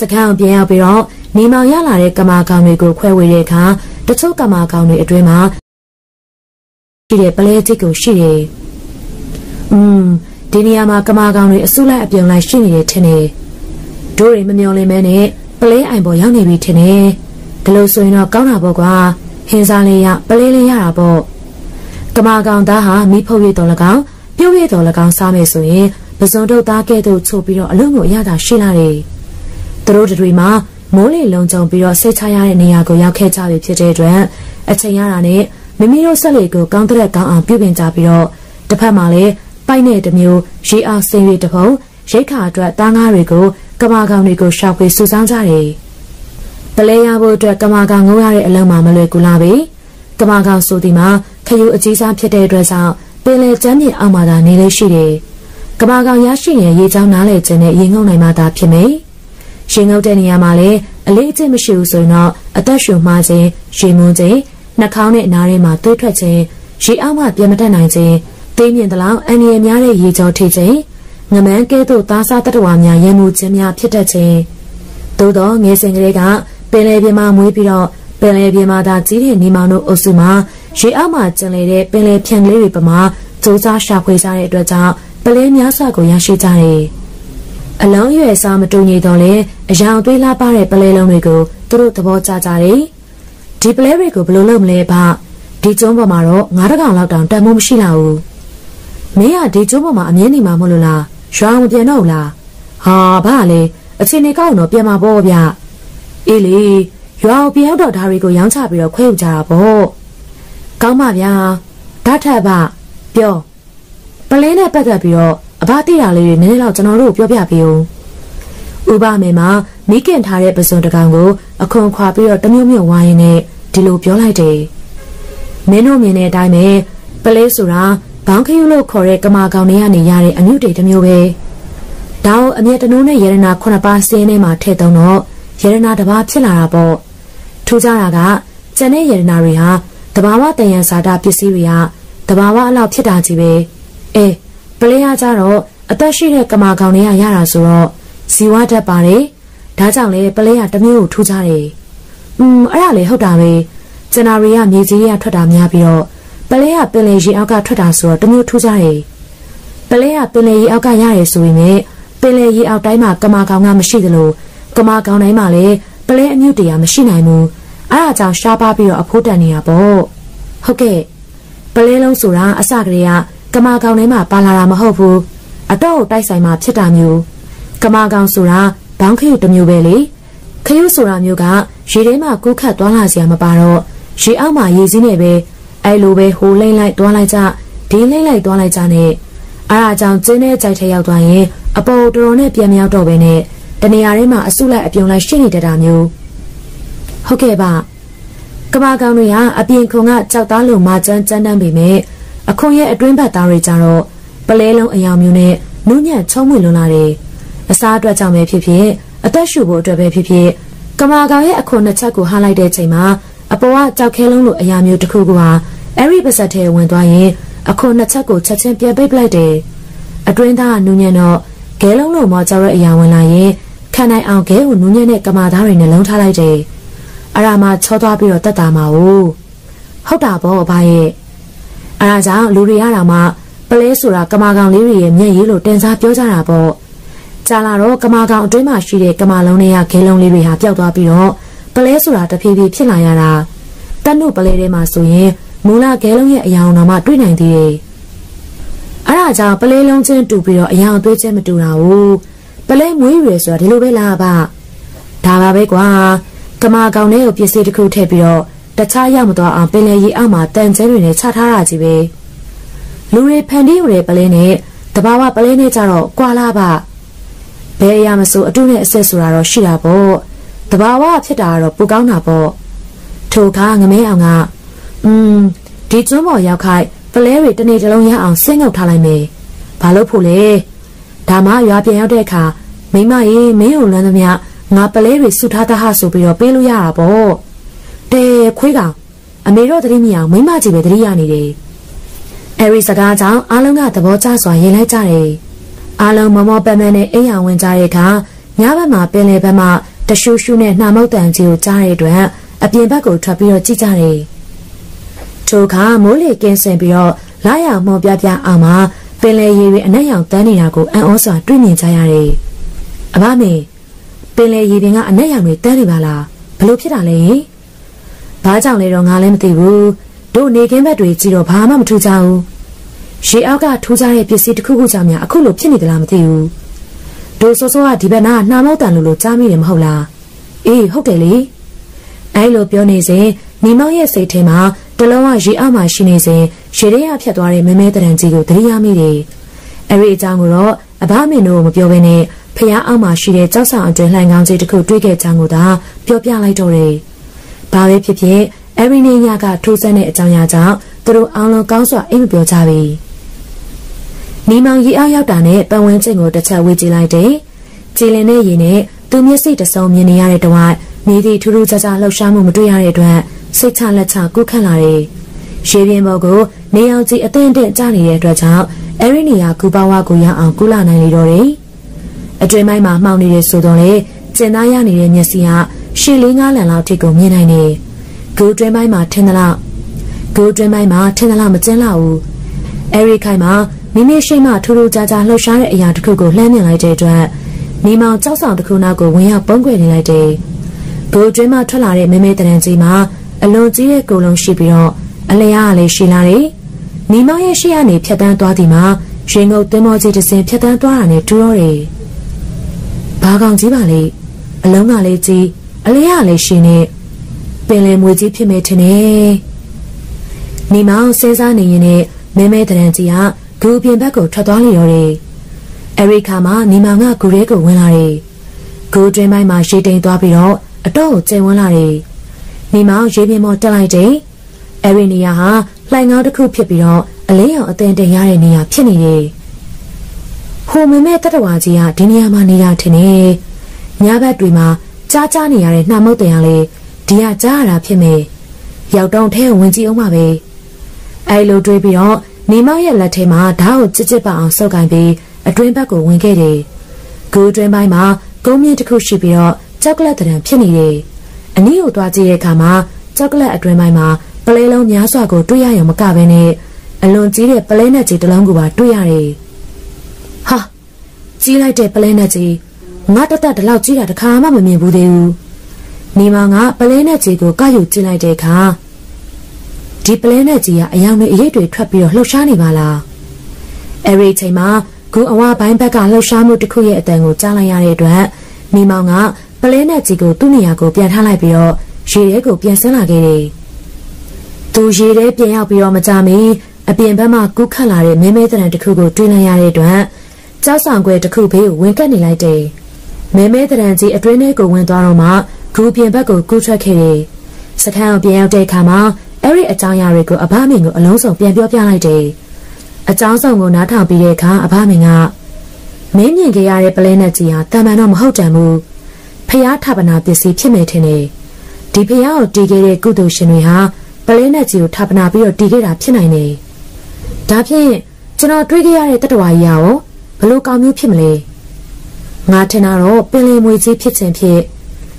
စခန်းအောင်ပြန်ရောက်ပြီးတော့နေမောင်ရလာတဲ့ကမာကောင်တွေကိုခွဲဝေတဲ့အခါတချို့ကမာကောင်တွေအတွင်းမှာရှိတဲ့ပလဲတစ်ကိုရှိတယ်อืมဒီနေရာမှာကမာကောင်တွေအစုလိုက်အပြုံလိုက်ရှိနေတယ်ထင်တယ်။တို့တွေမမျော်လင့်မဲနဲ့ပလဲအိုင်ပေါ်ရောက်နေပြီထင်တယ်။ဒါလို့ဆိုရင်တော့ကောင်းတာပေါ့ကွာ။ဟင်းစားလေးရပလဲလေးရတာပေါ့။ကမာကောင်သားဟာမိဖုတ်ရတော်၎င်းပြုတ်ရတော်၎င်းစားမယ်ဆိုရင်ပဇွန်တို့သားကဲ့သို့ချို့ပြီးတော့အလုံးကိုအရသာရှိလာတယ်။ သူတို့တွေမှာမိုးလေလုံးကြုံပြီးတော့စိတ်ချရတဲ့နေရာကိုရောက်ခဲ့ကြပြီဖြစ်တဲ့အတွက်အချိန်ရတာနဲ့မိမိတို့ဆက်လေကိုကောင်းတဲ့ကောင်းအောင်ပြုပြင်ကြပြီးတော့တစ်ဖက်မှာလည်းပိုက်နဲ့တမျိုးရေအောင်စင်ရီတပုံရိတ်ခါအတွက်တားငါးတွေကိုကမာကောင်တွေကိုရှောက်ခွေစူဆောင်းကြတယ်။ပလဲရဖို့အတွက်ကမာကောင်ငိုးရတဲ့အလုံးမှာမလွယ်ကူလာပြီ။ကမာကောင်ဆိုဒီမှာခယူအကြီးစားဖြစ်တဲ့အတွက်ကြောင့်ပင်လေကျမ်းမြေအောက်မှာသာနေလေးရှိတယ်။ကမာကောင်ရရှိရင်ရေချောင်းနားလေခြင်းနဲ့ရေငုံနိုင်မှသာဖြစ်မယ်။ ရေငုံတဲ့နေရာမှာလည်းအလေးအကျင့်မရှိဘူးဆိုရင်တော့အသက်ရှူမှခြင်းရေမွန်းခြင်းနှာခေါင်းနဲ့နားထဲမှာသွေးထွက်ခြင်းရေအောက်မှပြန်မတက်နိုင်ခြင်းသိမြင်သလောက်အန္တရာယ်များတဲ့ရေကြောထိခြင်းငမန်းကဲ့သို့သားစားတတဝါများရန်မှုခြင်းများဖြစ်တတ်ခြင်းသို့သောငယ်စဉ်ကလေးကပင်လယ်ပြင်မှာမွေးပြီးတော့ပင်လယ်ပြင်မှာသာကြီးတဲ့နေမောင်တို့အုပ်စုမှာရေအောက်မှာကျင်လေတဲ့ပင်လယ်ဖြန့်ကလေးတွေပမာစူးစမ်းရှာဖွေကြတဲ့အတွက်ကြောင့်ပလဲများစွာကိုရရှိကြတယ်။ အလုံးရွယ်စားမတူညီတော့လဲအယောင်သွေးလားပါတဲ့ပလဲလုံးတွေကိုသူတို့သဘောကျကြတယ်။ဒီပလဲတွေကိုဘယ်လိုလုပ်မလဲဗျ။ဒီကျုံးပေါ်မှာတော့ငါးတကောင်လောက်တောင်တန်မိုးမရှိလာဘူး။မင်းကဒီကျိုးပေါ်မှာအမြဲနေမှာမဟုတ်လို့လားရွာမပြန်တော့ဘူးလားဟာဘာလဲအချိန်နေကောက်တော့ပြန်มาပေါ့ဗျအေးလေရွာကိုပြန်တော့ဒါတွေကိုရောင်းချပြီးတော့ခွဲယူကြတာပေါ့ကောင်းပါဗျာဓာတ်ထက်ပါပြောပလင်းနဲ့ပတ်သက်ပြီးတော့ အဘတိတာလေးတွေနည်းနည်းတော့ကျွန်တော်တို့ပြောပြပေးဦးဥပမေမှာမိခင်ထားတဲ့ပစုံတကောင်ကိုအခွန်ခွာပြီးတော့တမျိုးမျိုးဝိုင်းနေဒီလိုပြောလိုက်တယ်မင်းတို့မြင်တဲ့အတိုင်းပဲပလဲဆိုတာဘောင်းခယူလို့ခေါ်တဲ့ကမာကောင်တွေကနေရတဲ့အမြုပ်တွေတစ်မျိုးပဲဒါကိုအမြတ်တနိုးနဲ့ရတနာခုနှစ်ပါးစင်းထဲမှာထည့်သုံးတော့ရတနာတစ်ပါးဖြစ်လာတာပေါ့ထူးခြားတာကကျန်တဲ့ရတနာတွေဟာတဘာဝတယံဇာတာပစ္စည်းတွေကတဘာဝအလောက်ဖြစ်တာကြီးပဲအဲ ပလဲရကြတော့အသက်ရှိတဲ့ကမာကောင်တွေကရတာဆိုတော့ဇီဝဓာတ်ပါတယ်ဒါကြောင့်လေပလဲရတစ်မျိုးကိုထူးခြားတယ်อืมအဲ့ဒါလေဟုတ်တာပဲကျန်နာရီကမြေကြီးရထွက်တာများပြီးတော့ပလဲကပင်လယ်ရေအောက်ကထွက်တာဆိုတော့တမျိုးထူးခြားတယ်ပလဲကပင်လယ်ရေအောက်ကရတယ်ဆိုပေမဲ့ပင်လယ်ရေအောက်တိုင်းမှာကမာကောင်ကမရှိသလိုကမာကောင်တိုင်းမှာလည်းပလဲအမြုပ်တရားမရှိနိုင်ဘူးအဲ့ဒါကြောင့်ရှားပါပြီးတော့အဖိုးတန်နေတာပေါ့ဟုတ်ကဲ့ပလဲလုံးဆိုတာအစကတည်းက ကမာကောင်တိုင်းမှာပါလာတာမဟုတ်ဘူးအတော့တိုက်ဆိုင်မှာဖြစ်တာမျိုးကမာကောင်ဆိုတာဘောင်းခရုတစ်မျိုးပဲလေခရုဆိုတာမျိုးကရေထဲမှာကူးခတ်သွားလာစရာမပါတော့ရေအောက်မှာရေစည်းနေပဲအဲ့လိုပဲဟိုလိမ့်လိုက်သွားလိုက်ကြဒီလိမ့်လိုက်သွားလိုက်ကြနဲ့အားအကြောင်းကျင်းတဲ့ကြိုက်ထဲရောက်သွားရင်အပေါ်တော်တော်နဲ့ပြန်မရောက်တော့ပဲနဲ့တနေရာထဲမှာအစုလိုက်အပြုံလိုက်ရှိနေတတ်တာမျိုးဟုတ်ကဲ့ပါကမာကောင်တွေကအပြင်ခုံကကြောက်သားလိုမာကျန်းကျန်းတန်းပေမဲ့ အခွန်ရဲ့အတွင်းဘက်သားတွေကြတော့ပလဲလုံးအယောင်မျိုးနဲ့နုညံ့ချုံးဝင်လွန်လာတယ်အစားအတွက်ကြောင့်ပဲဖြစ်ဖြစ်အသက်ရှူဖို့အတွက်ပဲဖြစ်ဖြစ်ကမာကောင်ရဲ့အခွန်နှစ်ချက်ကိုဟားလိုက်တဲ့ချိန်မှာအပေါ်ကကြောက်ခဲလုံးလိုအရာမျိုးတစ်ခုကအဲ့ဒီပါဇက်ထဲဝင်သွားရင်အခွန်နှစ်ချက်ကိုချက်ချင်းပြန်ပိတ်ပလိုက်တယ်အတွင်းသားကနူးညံ့တော့ဂဲလုံးလုံးမောကြောက်တဲ့အရာဝင်လာရင်ခံနိုင်အောင်ဂဲကိုနူးညံ့တဲ့ကမာသားတွေနဲ့လုံးထားလိုက်တယ်အရာမှချောသွားပြီးတော့တက်တာမှာ哦ဟုတ်တာပေါ့ဘာရဲ့ အဲဒါကြောင့်လူတွေရတာမှပလဲဆိုတာကမာကောင်လေးတွေရဲ့မျက်ရည်လို့တင်စားပြောကြတာပေါ့ကြာလာတော့ကမာကောင်အတွင်းမှာရှိတဲ့ကမာလုံးတွေကဂဲလုံးလေးတွေဟာပျောက်သွားပြီးတော့ပလဲဆိုတာတဖြည်းဖြည်းဖြစ်လာရတာတက်နုပလဲထဲမှာဆိုရင်မူလဂဲလုံးရဲ့အယောင်တော်မှတွေ့နိုင်သေးတယ်။အဲဒါကြောင့်ပလဲလုံးချင်းတူပြီးတော့အယောင်သွေးချင်းမတူတာ哦။ပလဲမွေးရယ်ဆိုတာဒီလိုပဲလားဗျ။ဒါပါပဲကွာ။ကမာကောင်လေးကိုပစ္စည်းတစ်ခုထည့်ပြီးတော့ တခြားရောက်မသွားအောင်ပင်လယ်ရေအောက်မှာတန်ကျဲတွေနဲ့ချထားတာကြီးပဲ။လူတွေဖန်တီးရတဲ့ပလဲနဲ့တဘာဝပလဲနဲ့ကြတော့ကွာလားဗျ။ဘယ်အရာမဆိုအတုနဲ့အဆက်ဆိုတာတော့ရှိတာပေါ့။တဘာဝဖြစ်တာကတော့ပူကောင်းတာပေါ့။ထိုကငမဲအောင်ကอืมဒီကျွန်းပေါ်ရောက်ခိုက်ပလဲတွေတနေ့တလုံးရအောင်ဆင်းငုပ်ထားလိုက်မယ်။ဘာလို့ဖို့လဲ။ဒါမှရွာပြန်ရောက်တဲ့အခါမိမရေမင်းကိုလွမ်းသမျှငါပလဲတွေစုထားတဟဆိုပြီးတော့ပေးလို့ရတာပေါ့။ တဲခွေးကောင်အမေတို့တတိမအောင်မိမကြီးပဲတတိရနေတယ်။အဲဒီစကားကြောင့်အားလုံးကသဘောကျစွာရင်လိုက်ကြတယ်။အားလုံးမမောပန်းပန်းနဲ့အိမ်အောင်ဝင်ကြတဲ့အခါညဘက်မှာပင်လယ်ဘက်မှာတရှူးရှူးနဲ့နှာမုတ်တန်ကြီးကိုကြားတဲ့အတွက်အပြင်ဘက်ကိုထွက်ပြီးတော့ကြည့်ကြတယ်။ထိုအခါမိုးလေကင်းဆင်ပြီးတော့လာရမော်ပြပြအောင်မှာပင်လယ်ရေတွေအနက်ရောင်တန်းနေတာကိုအံ့ဩစွာတွေ့မြင်ကြရတယ်။အမမေပင်လယ်ရေတွေကအနက်ရောင်တွေတန်းနေပါလားဘလို့ဖြစ်တာလဲ။ ဘာကြောင့်လဲတော့ငါလည်းမသိဘူး။တို့နေကင်းဘက်တွေကြည့်တော့ဘာမှမထူးကြဘူး။ရေအောက်ကထူးခြားတဲ့ပစ္စည်းတစ်ခုခုကြောင့်များအခုလိုဖြစ်နေသလားမသိဘူး။တို့စောစောကဒီဘက်နာနှာမောက်တန်လို့လို့ကြားမိတယ်မဟုတ်လား။အေးဟုတ်တယ်လေ။အဲလိုပြောနေစဉ်ညီမောင်ရဲ့စိတ်ထဲမှာတလုံးကရေအောက်မှာရှိနေစဉ်ရေထဲရဖြတ်သွားတဲ့မဲမဲတရံကြီးကိုသတိရမိတယ်။အဲဒီအကြောင်းကိုတော့အဘမင်းတို့မပြောဘဲနဲ့ဖះအောက်မှာရှိတဲ့ကြောက်ဆောင်အတွင်းလှိုင်ကောင်းကြီးတစ်ခုတွေ့ခဲ့ကြောင်းကိုသာပြောပြလိုက်တော့တယ်။ ဘာပဲဖြစ်ဖြစ်အဲဒီနေ့ညကထိုးစမ်းတဲ့အကြောင်းအရာကြောင့်သူတို့အောင်လုံးကောင်းစွာအိမ်မပြောကြပြီ။နီမောင်ရေအောက်ရောက်တာနဲ့ပတ်ဝန်းကျင်ကိုတစ်ချက်ဝေးကြည့်လိုက်တယ်။ကြည်လင်တဲ့ရေနဲ့သူမျက်စိတစုံမြင်နေရတဲ့တဝိုက်နေသည့်ထူးထူးခြားခြားလှုပ်ရှားမှုမတွေ့ရတဲ့အတွက်စိတ်ချလက်ချကူးခန့်လာတယ်။ရေပြင်ပေါ်ကိုနေအောင်ကြီးအသင့်အတင့်ကျနေတဲ့အတွက်ကြောင့်အဲ့ဒီနေရာကူပါဝါကိုရအောင်ကူလာနိုင်လေတော့တယ်။အတွင်းပိုင်းမှာမှောင်နေတဲ့ဆိုတော့လေကျင်သားရနေတဲ့မျက်စိက ရှည်လေးငါးလန်လောက်ထိကိုမြင်နိုင်တယ်။ဂူအတွင်းပိုင်းမှာထင်းသလောက်ဂူအတွင်းပိုင်းမှာထင်းသလောက်မကျင်းလောက်ဘူး။အဲ့ဒီခိုင်မှာမိမိရှိမှထူးထူးခြားခြားလှုပ်ရှားတဲ့အရာတစ်ခုကိုလှမ်းမြင်လိုက်တဲ့အတွက်မိမောင်ကြောက်ဆောင်တစ်ခုနောက်ကိုဝင်ရောက်ပုံကွယ်နေလိုက်တယ်။ဂူအတွင်းမှာထွက်လာတဲ့မဲမဲတရံကြီးမှာအလွန်ကြီးတဲ့ကိုယ်လုံးရှိပြီးတော့အလျားကလည်းရှိလာတယ်။မိမောင်ရဲ့ရှေ့ကနေဖြတ်တန်းသွားသည်မှာရင်ငုတ်သင်းမောကြီးတစ်စင်ဖြတ်တန်းသွားတာနဲ့တူတော့တယ်။ဘာကောင်ကြီးပါလေအလုံးကလေးကြီး အလျားကလည်းရှိနေပင်လယ်မွေကြီးဖြစ်မယ်ထင်တယ်။မိမောင်စဉ်းစားနေရင်နဲ့မဲမဲတရံကြီးကဂူပြင်ဘက်ကိုထွက်သွားလေရောတယ်။အရိခါမှာညီမောင်ကဂူရဲကိုဝင်လာတယ်။ဂူတွင်ပိုင်းမှာရေတိမ်သွားပြီးတော့အတော့ကိုကျိန်ဝင်လာတယ်။မိမောင်ရေပြင်ပေါ်တက်လိုက်တယ်။အဲဒီနေရာဟာလှိုင်ငေါတစ်ခုဖြစ်ပြီးတော့အလင်းရောင်အသင်တင်ရတဲ့နေရာဖြစ်နေတယ်။ဟိုမမဲတတဝါကြီးကဒီနေရာမှာနေတာထင်တယ်။ညဘက်တွေမှာ ကြားကြားနေရတဲ့နှာမုတ်တင်ရလေဒီကကြားရတာဖြစ်မယ်။ရောက်တော့ထဲဝင်ကြည့်အောင်ပါပဲ။အဲလိုတွေးပြီးတော့နေမောင်ရဲ့လက်ထဲမှာဓာတ်ကိုချစ်ချစ်ပအောင်ဆုပ်ကင်ပြီးအတွင်းဘက်ကိုဝင်ခဲ့တယ်။ဂူအတွင်းပိုင်းမှာကုန်းမြင့်တစ်ခုရှိပြီးတော့ကြောက်ကလက်တံဖြစ်နေတယ်။အနည်းကိုသွားကြည့်တဲ့အခါမှာချောကလက်အတွင်းပိုင်းမှာပလဲလုံးများစွာကိုတွေ့ရရုံမကဘဲနဲ့အလွန်ကြီးတဲ့ပလဲနဲ့ကြီးတစ်လုံးကိုပါတွေ့ရတယ်။ဟာကြီးလိုက်တဲ့ပလဲနဲ့ကြီး ငါတတတလောက်ကြီးတာတခါမှမမြင်ဘူးသေးဘူးနေမောင်ကပလဲနဲ့ကြီးကိုကောက်ယူကြည့်လိုက်တဲ့အခါဒီပလဲနဲ့ကြီးကအယောင်တွေအရေးတွေထွက်ပြီးတော့လှုပ်ရှားနေပါလားအဲ့ဒီအချိန်မှာဂူအဝဘိုင်းဘက်ကလှုပ်ရှားမှုတစ်ခုရဲ့အတန်ကိုကြားလိုက်ရတဲ့အတွက်နေမောင်ကပလဲနဲ့ကြီးကိုသူ့နေရာကိုပြန်ထားလိုက်ပြီးတော့ရေထဲကိုပြန်ဆင်းလာခဲ့တယ်သူရေထဲပြန်ရောက်ပြီးတော့မကြမီအပြင်ဘက်မှကူးခတ်လာတဲ့မဲမဲတရံတစ်ခုကိုတွေ့လိုက်ရတဲ့အတွက်ကြောက်ဆောင်ခွဲတစ်ခုဘေးကိုဝင်ကပ်နေလိုက်တယ် မဲမဲတရံကြီးအတွင်းထဲကိုဝင်သွားတော့မှဂူပြင်ဘက်ကိုကူးထွက်ခဲ့တယ်စခန်းကိုပြန်ရောက်တဲ့အခါမှာအဲ့ဒီအကြောင်းအရာတွေကိုအဘမင်းကိုအလုံးစုံပြန်ပြောပြလိုက်တယ်အကြောင်းဆောင်ကိုနားထောင်ပြီးတဲ့အခါအဘမင်းကမင်းမြင်ခဲ့ရတဲ့ပလဲနဲ့ကြီးဟာတမန်တော့မဟုတ်တန်ဘူးဖျားထပနာပစ္စည်းဖြစ်မယ်ထင်တယ်ဒီဖျားကိုတီးခဲ့တဲ့ကုသိုလ်ရှင်တွေဟာပလဲနဲ့ကြီးကိုထပနာပြီးတော့တီးခဲ့တာဖြစ်နိုင်တယ်ဒါဖြင့်ကျွန်တော်တွေးခဲ့ရတဲ့တတဝါကြီးရောဘလို့ကောင်းမျိုးဖြစ်မလဲ ငါထင်တာတော့ပင်လယ်မွေကြီးဖြစ်ခြင်းဖြစ်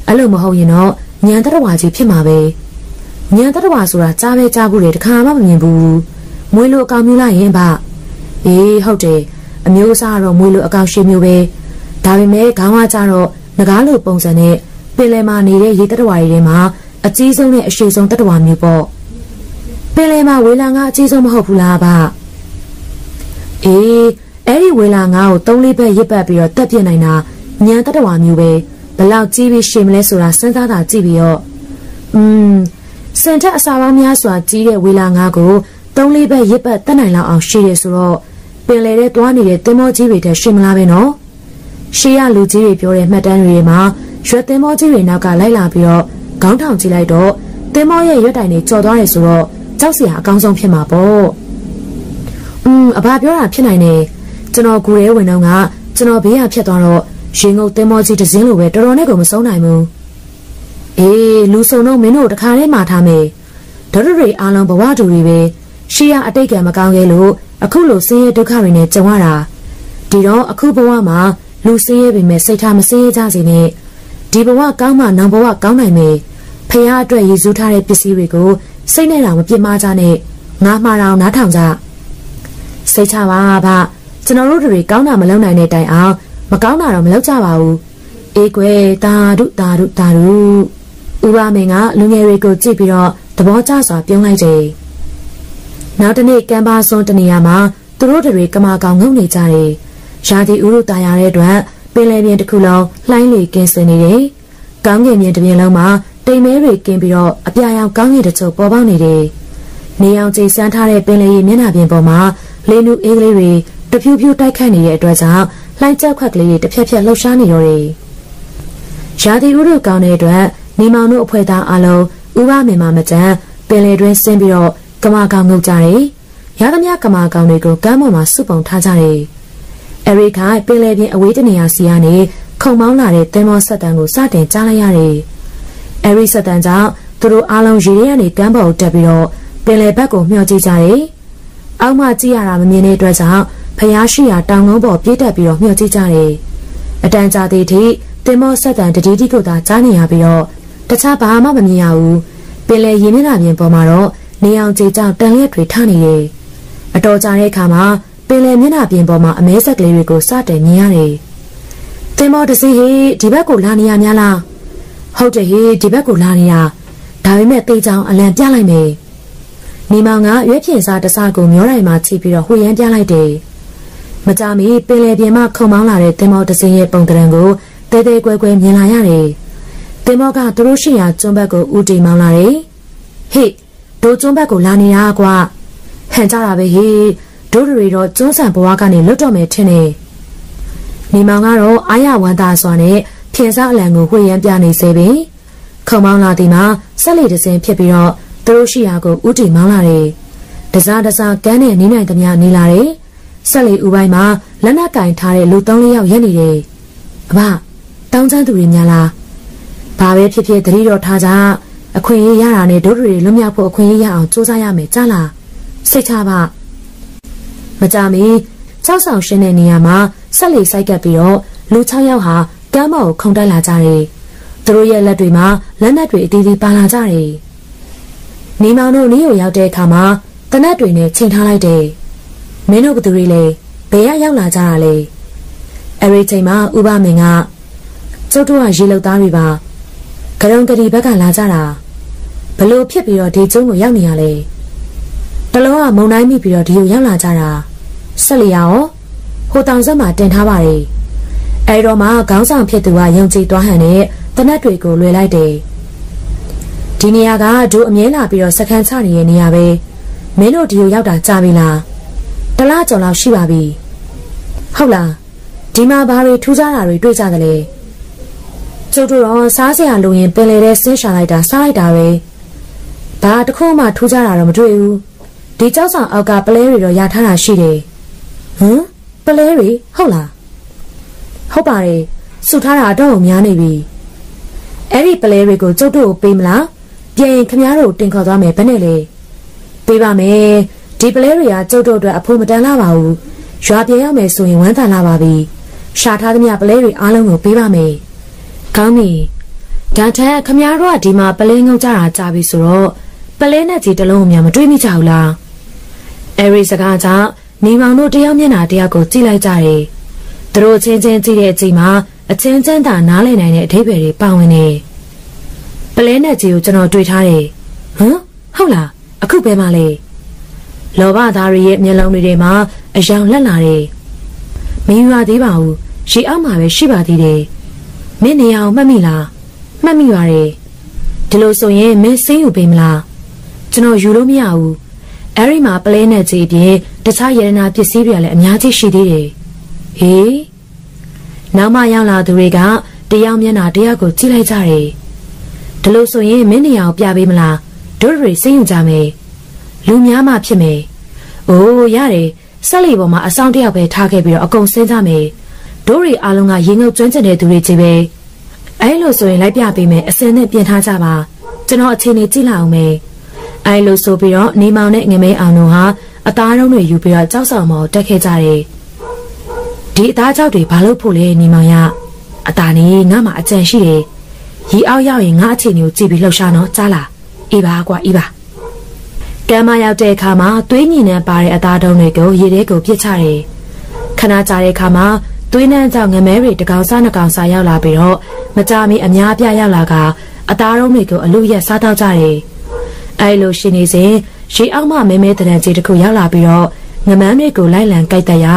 အဲ့လိုမဟုတ်ရင်တော့ညံတတဝါကြီးဖြစ်မှာပဲညံတတဝါဆိုတာကြားပဲကြားဘူးလေတခါမှမမြင်ဘူးမွေလိုအကောင်မျိုးလားယင်ဗျအေးဟုတ်တယ်အမျိုးအစားကတော့မွေလိုအကောင်ရှိမျိုးပဲဒါပေမဲ့ခေါင်းကကြတော့ငကားလိုပုံစံနဲ့ပင်လယ်မှာနေတဲ့ရေတတဝါတွေထဲမှာအကြီးဆုံးနဲ့အရှိဆုံးတတဝါမျိုးပေါ့ပင်လယ်မှာဝေလာငါအကြီးဆုံးမဟုတ်ဘူးလားဗျအေး အဲ့ဒီဝေလာငါ့ကိုသုံးလေးဘက်ရစ်ပတ်ပြီးတော့တက်ပြစ်နိုင်တာညံတတဝါမျိုးပဲဘလောက်ကြီးပြီးရှည်မလဲဆိုတာစဉ်းစားတာကြည့်ပြီးတော့อืมစင်ထက်အစာပေါင်းများစွာကြီးတဲ့ဝေလာငါးကိုသုံးလေးဘက်ရစ်ပတ်တက်နိုင်လောက်အောင်ရှည်တယ်ဆိုတော့ပင်လေတဲ့တွားနေတဲ့သင်္ဘောကြီးတွေတည်းရှည်မလားပဲနော်ရှေးရလူကြီးတွေပြောတဲ့မှတ်တမ်းတွေမှာရွက်သင်္ဘောကြီးတွေနောက်ကလိုက်လာပြီးတော့ခေါင်းထောင်ကြည့်လိုက်တော့သင်္ဘောရဲ့ရွက်တိုင်တွေကျော်သွားတယ်ဆိုတော့ကြောက်စရာအကောင်းဆုံးဖြစ်မှာပေါ့อืมအဘပြောတာဖြစ်နိုင်တယ် ကျွန်တော်ကိုရဲဝင်တော့ကကျွန်တော်ဘေးရဖြတ်သွားတော့ရင်ငုတ်သင်္ဘောကြီးတစ်စင်းလိုပဲတော်တော်နဲ့ကိုမဆုံးနိုင်ဘူးအေးလူစုံတော့မင်းတို့တခါတည်းမှာထားမယ်ဒေါ်တွေအားလုံးဘဝတူတွေပဲရှေးရအတိတ်ကံမကောင်းခဲ့လို့အခုလိုဆင်းရဲဒုက္ခတွေနဲ့ကြုံရတာဒီတော့အခုဘဝမှာလူဆင်းရဲပေမဲ့စိတ်ထားမဆင်းရဲကြစေနဲ့ဒီဘဝကောင်းမှနောင်ဘဝကောင်းနိုင်မယ်ဖះအတွက်ရည်စူးထားတဲ့ပစ္စည်းတွေကိုစိတ်နဲ့တောင်မပြစ်မှားကြနဲ့ငါမှားတောင်နားထောင်ကြစိတ်ချပါဗျ ကျွန်တော်တို့တွေကောင်းတာမလုပ်နိုင်တဲ့တိုင်အောင်မကောင်းတာတော့မလုပ်ကြပါဘူးအေးကွယ်တာဒုတာဒုတာဒုဦးရမင်းကလူငယ်တွေကိုကြည့်ပြီးတော့သဘောကျစွာပြုံးလိုက်တယ်နောက်တနေ့ကံပါစွန်းတနေရာမှာသူတို့တွေကမာကောင်ငုံနေကြတယ်ရာသီဥတုတာရတဲ့အတွက်ပင်လယ်ပြင်တစ်ခုလုံးလှိုင်းလေကင်းစင်နေတယ်ကောင်းကင်ပြင်တစ်ပြင်လုံးမှာတိမ်မဲတွေကင်းပြီးတော့အပြာရောင်ကောင်းကင်တချို့ပေါ်ပေါက်နေတယ်နေအောင်ကျိစမ်းထားတဲ့ပင်လယ်ရေမျက်နှာပြင်ပေါ်မှာလေနူအေးကလေးတွေ တဖြူးဖြူးတိုက်ခတ်နေတဲ့အတွက်ကြောင့်လှိုင်းကြောက်ခတ်ကလေးတွေတစ်ဖြက်ဖြက်လှုပ်ရှားနေတော့တယ်ရာသီဥတုကောင်းတဲ့အတွက်နေမောင်တို့အဖွဲ့သားအလုံးဥပမင်မမကြမ်းပင်လယ်တွင်းဆင်းပြီးတော့ကမာကောင်ငုတ်ကြတယ်။ရသမျှကမာကောင်တွေကိုကမ်းပေါ်မှာစုပုံထားကြတယ်။အရိကပင်လယ်ပြင်အဝေးတနေရာစီကနေခုံမောင်းလာတဲ့သင်္ဘောဆက်တန်းကိုစတင်ကြားလိုက်ရတယ်။အရိဆက်တန်းကြောင့်သူတို့အားလုံးရေထဲကနေကမ်းပေါ်ကိုတက်ပြီးတော့ပင်လယ်ဘက်ကိုမျှော်ကြည့်ကြတယ်။အောက်မှကြည့်ရတာမမြင်တဲ့အတွက်ကြောင့် ဖျားရှိရာတောင်ကုန်းပေါ်ပြေးတက်ပြီးတော့မျှော်ကြည့်ကြတယ်။အတန်ကြာသေးသည့်တင်မောဆက်တန်တတိတိကိုသာကြားနေရပြီးတော့တခြားဘာမှမမြင်ရဘူးပင်လယ်ရင်းနှီးတာပြင်ပေါ်မှာတော့နေအောင်ကြေကြောင်တန်ရက်တွေထနေတယ်အတော်ကြာတဲ့အခါမှာပင်လယ်မျက်နှာပြင်ပေါ်မှာအမဲဆက်ကလေးတွေကိုစတင်မြင်ရတယ်တင်မောတစီဟေးဒီဘက်ကိုလာနေရများလားဟုတ်တယ်ဟေးဒီဘက်ကိုလာနေတာဒါပေမဲ့တေးချောင်အလံပြလိုက်မယ်နေမောင်ကရွက်ဖြင်စားတစားကိုမျောတိုင်မှာချိပြီးတော့ဟွေရန်ပြလိုက်တယ် မကြမီပင်လယ်ပြင်မှာခုံမောင်းလာတဲ့တင်မောတစီရဲ့ပုံတရံကိုတဲတဲကွဲကွဲမြင်လာရတယ်။တင်မောကသူတို့ရှိရာကျွန်းဘက်ကိုဦးတည်မောင်းလာတယ်။ဟေ့ဒိုကျွန်းဘက်ကိုလာနေတာကွာ။ဟန်ကြတာပဲဟေ့ဒိုတွေတော့ကျွန်းဆန်ဘဝကနေလွတ်တော့မယ်ထင်တယ်။နေမောင်ကတော့အာရဝန္တာစွာနဲ့ဖြင်းစားအလံကိုဝှေ့ရမ်းပြနေစေပြီ။ခုံမောင်းလာသည်မှာဆက်လေတစင်းဖြစ်ပြီးတော့သူတို့ရှိရာကိုဦးတည်မောင်းလာတယ်။တစားတစားကန်းနဲ့နီးနိုင်သမျှနေလာတယ်။ ဆက်လေဦးပိုင်းမှာလက်နက်ကင်ထားတဲ့လူသုံးလေးယောက်ရက်နေတယ်။အဘတောင်းချမ်းသူတွေများလားဘာပဲဖြစ်ဖြစ်တတိတော်ထားကြအခွင့်အရေးရတာနဲ့ဒုဒတွေလွတ်မြောက်ဖို့အခွင့်အရေးရအောင်စူးစမ်းရမယ်ကြားလားစိတ်ချပါမကြမီကြောက်ဆောင်ရှင်းတဲ့နေရာမှာဆက်လေစိုက်ကပ်ပြီးတော့လူ6ယောက်ဟာကမ်းမော်ကိုခုန်တက်လာကြတယ်သူတို့ရဲ့လက်တွေမှာလက်နက်တွေအသေးသေးပါလာကြတယ်နေမောင်တို့နေကိုရောက်တဲ့အခါမှာတနက်တွေနဲ့ချိန်ထားလိုက်တယ် မင်းတို့ဘသူတွေလဲဘယ်ရရောက်လာကြတာလဲအဲ့ဒီချိန်မှာဥပမင်ကကျုပ်တို့ကရေလုတ်သားတွေပါကရုံကတိဘက်ကလာကြတာဘလို့ဖြစ်ပြီးတော့ဒီကျုံကိုရောက်နေရလဲတလုံးကမုံတိုင်းမိပြီးတော့ဒီကိုရောက်လာကြတာဆက်လျာရောဟိုတောင်ဆက်မှာတင်ထားပါတယ်အဲတော့မှခေါင်းဆောင်ဖြစ်သူကယုံကြည်သွားဟန်နဲ့တနတ်တွေကိုလွယ်လိုက်တယ်ဒီနေရာကဒိုအမြဲလာပြီးတော့စကန်ချနေတဲ့နေရာပဲမင်းတို့ဒီကိုရောက်တာကြာပြီလား တလားကြော်လောက်ရှိပါပြီဟုတ်လားဒီမှာဘာတွေထူးခြားတာတွေတွေ့ကြသလဲကျုပ်တို့တော့စားစရာလိုရင်ပင်လေတဲ့ဆင်းရှာလိုက်တာစားလိုက်တာပဲဘာတခုမှထူးခြားတာတော့မတွေ့ဘူးဒီကြောက်ဆောင်အောက်ကပလဲတွေတော့ရထားတာရှိတယ်ဟမ်ပလဲတွေဟုတ်လားဟုတ်ပါတယ်စုထားတာအတော့များနေပြီအဲ့ဒီပလဲတွေကိုကျုပ်တို့ကိုပေးမလားပြန်ရင်ခမားတို့တင်ခေါ်သွားမယ်ဘယ်နဲ့လဲပေးပါမယ် ဒီပလဲတွေကကျုပ်တို့အတွက်အဖို့မတန်လာပါဘူးရွာပြန်ရောက်မယ်ဆိုရင်ဝမ်းသာလာပါပြီရှာထားသမျှပလဲတွေအားလုံးကိုပေးပါမယ်ကောင်းပြီဒါထက်ခမားတို့ကဒီမှာပလဲငုံကြတာကြာပြီဆိုတော့ပလဲနဲ့ကြီးတလုံးအများမတွေးမိကြဘူးလားအဲရီစကားကြောင့်နေမောင်တို့တယောက်မျက်နှာတယောက်ကိုကြည့်လိုက်ကြတယ်သူတို့ချင်းချင်းကြည့်တဲ့အချိန်မှာအချင်းချင်းသာနားလည်နိုင်တဲ့အဓိပ္ပာယ်တွေပါဝင်နေပလဲနဲ့ကြီးကိုကျွန်တော်တွေ့ထားတယ်ဟမ်ဟုတ်လားအခုပဲမလဲ လောဘသားတွေရဲ့မျက်လုံးတွေထဲမှာအယောင်လက်လာတယ်မင်းရွာသေးပါဘူးရှေအောက်မှာပဲရှိပါသေးတယ်မင်းနေအောင်မှတ်မိလားမှတ်မိပါတယ်ဒီလိုဆိုရင်မင်းစိမ့်ယူပေးမလားကျွန်တော်ယူလို့မရဘူးအဲ့ဒီမှာပလဲနဲ့ကြီးပြင်တခြားရတနာပစ္စည်းတွေလည်းအများကြီးရှိသေးတယ်ဟေးနောက်မှရောက်လာသူတွေကတယောက်မျက်နှာတယောက်ကိုကြည့်လိုက်ကြတယ်ဒီလိုဆိုရင်မင်းနေအောင်ပြပေးမလားတို့တွေစိမ့်ယူကြမယ် လူများမှဖြစ်မယ်။အိုးရတယ်ဆက်လီပေါ်မှာအဆောင်တယောက်ပဲထားခဲ့ပြီးတော့အကုန်စင်းကြမယ်။တို့တွေအားလုံးကရေငုပ်ကျွမ်းကျင်တဲ့သူတွေကြီးပဲ။အဲလိုဆိုရင်လိုက်ပြပေးမယ်အစင်းနဲ့ပြင်ထားကြပါ။ကျွန်တော်အချိန်လေးကြည့်လိုက်အောင်မယ်။အဲလိုဆိုပြီးတော့နေမောင်နဲ့ငမဲအောင်တို့ဟာအသားတုံးတွေယူပြီးတော့ကြောက်ဆောင်မော်တက်ခဲ့ကြတယ်။ဒီအသားကြောက်တွေဘာလို့ဖို့လဲနေမောင်ရ။အသားနေငါမှအကြံရှိတယ်။ရီအောက်ရောက်ရင်ငါအချိန်ကိုကြည့်ပြီးလှုပ်ရှားတော့ကြားလား။အေးပါကွာအေးပါ။ ကမ်းမရောက်တဲ့အခါမှာသွေးညင်နဲ့ပါတဲ့အသားတုံးတွေကိုရေထဲကိုပစ်ချတယ်။ခဏကြာတဲ့အခါမှာသွေးနှမ်းကြောင့်ငမဲတွေတကောင်စားနှကောင်စားရောက်လာပြီးတော့မကြမီအများပြရောက်လာကအသားတုံးတွေကိုအလူရက်စားတော့ကြတယ်။အဲလိုရှင်နေစဉ်ရေအောက်မှမဲမဲတရံကြီးတစ်ခုရောက်လာပြီးတော့ငမန်းတွေကိုလိုက်လံကြိုက်တဲ့ရာ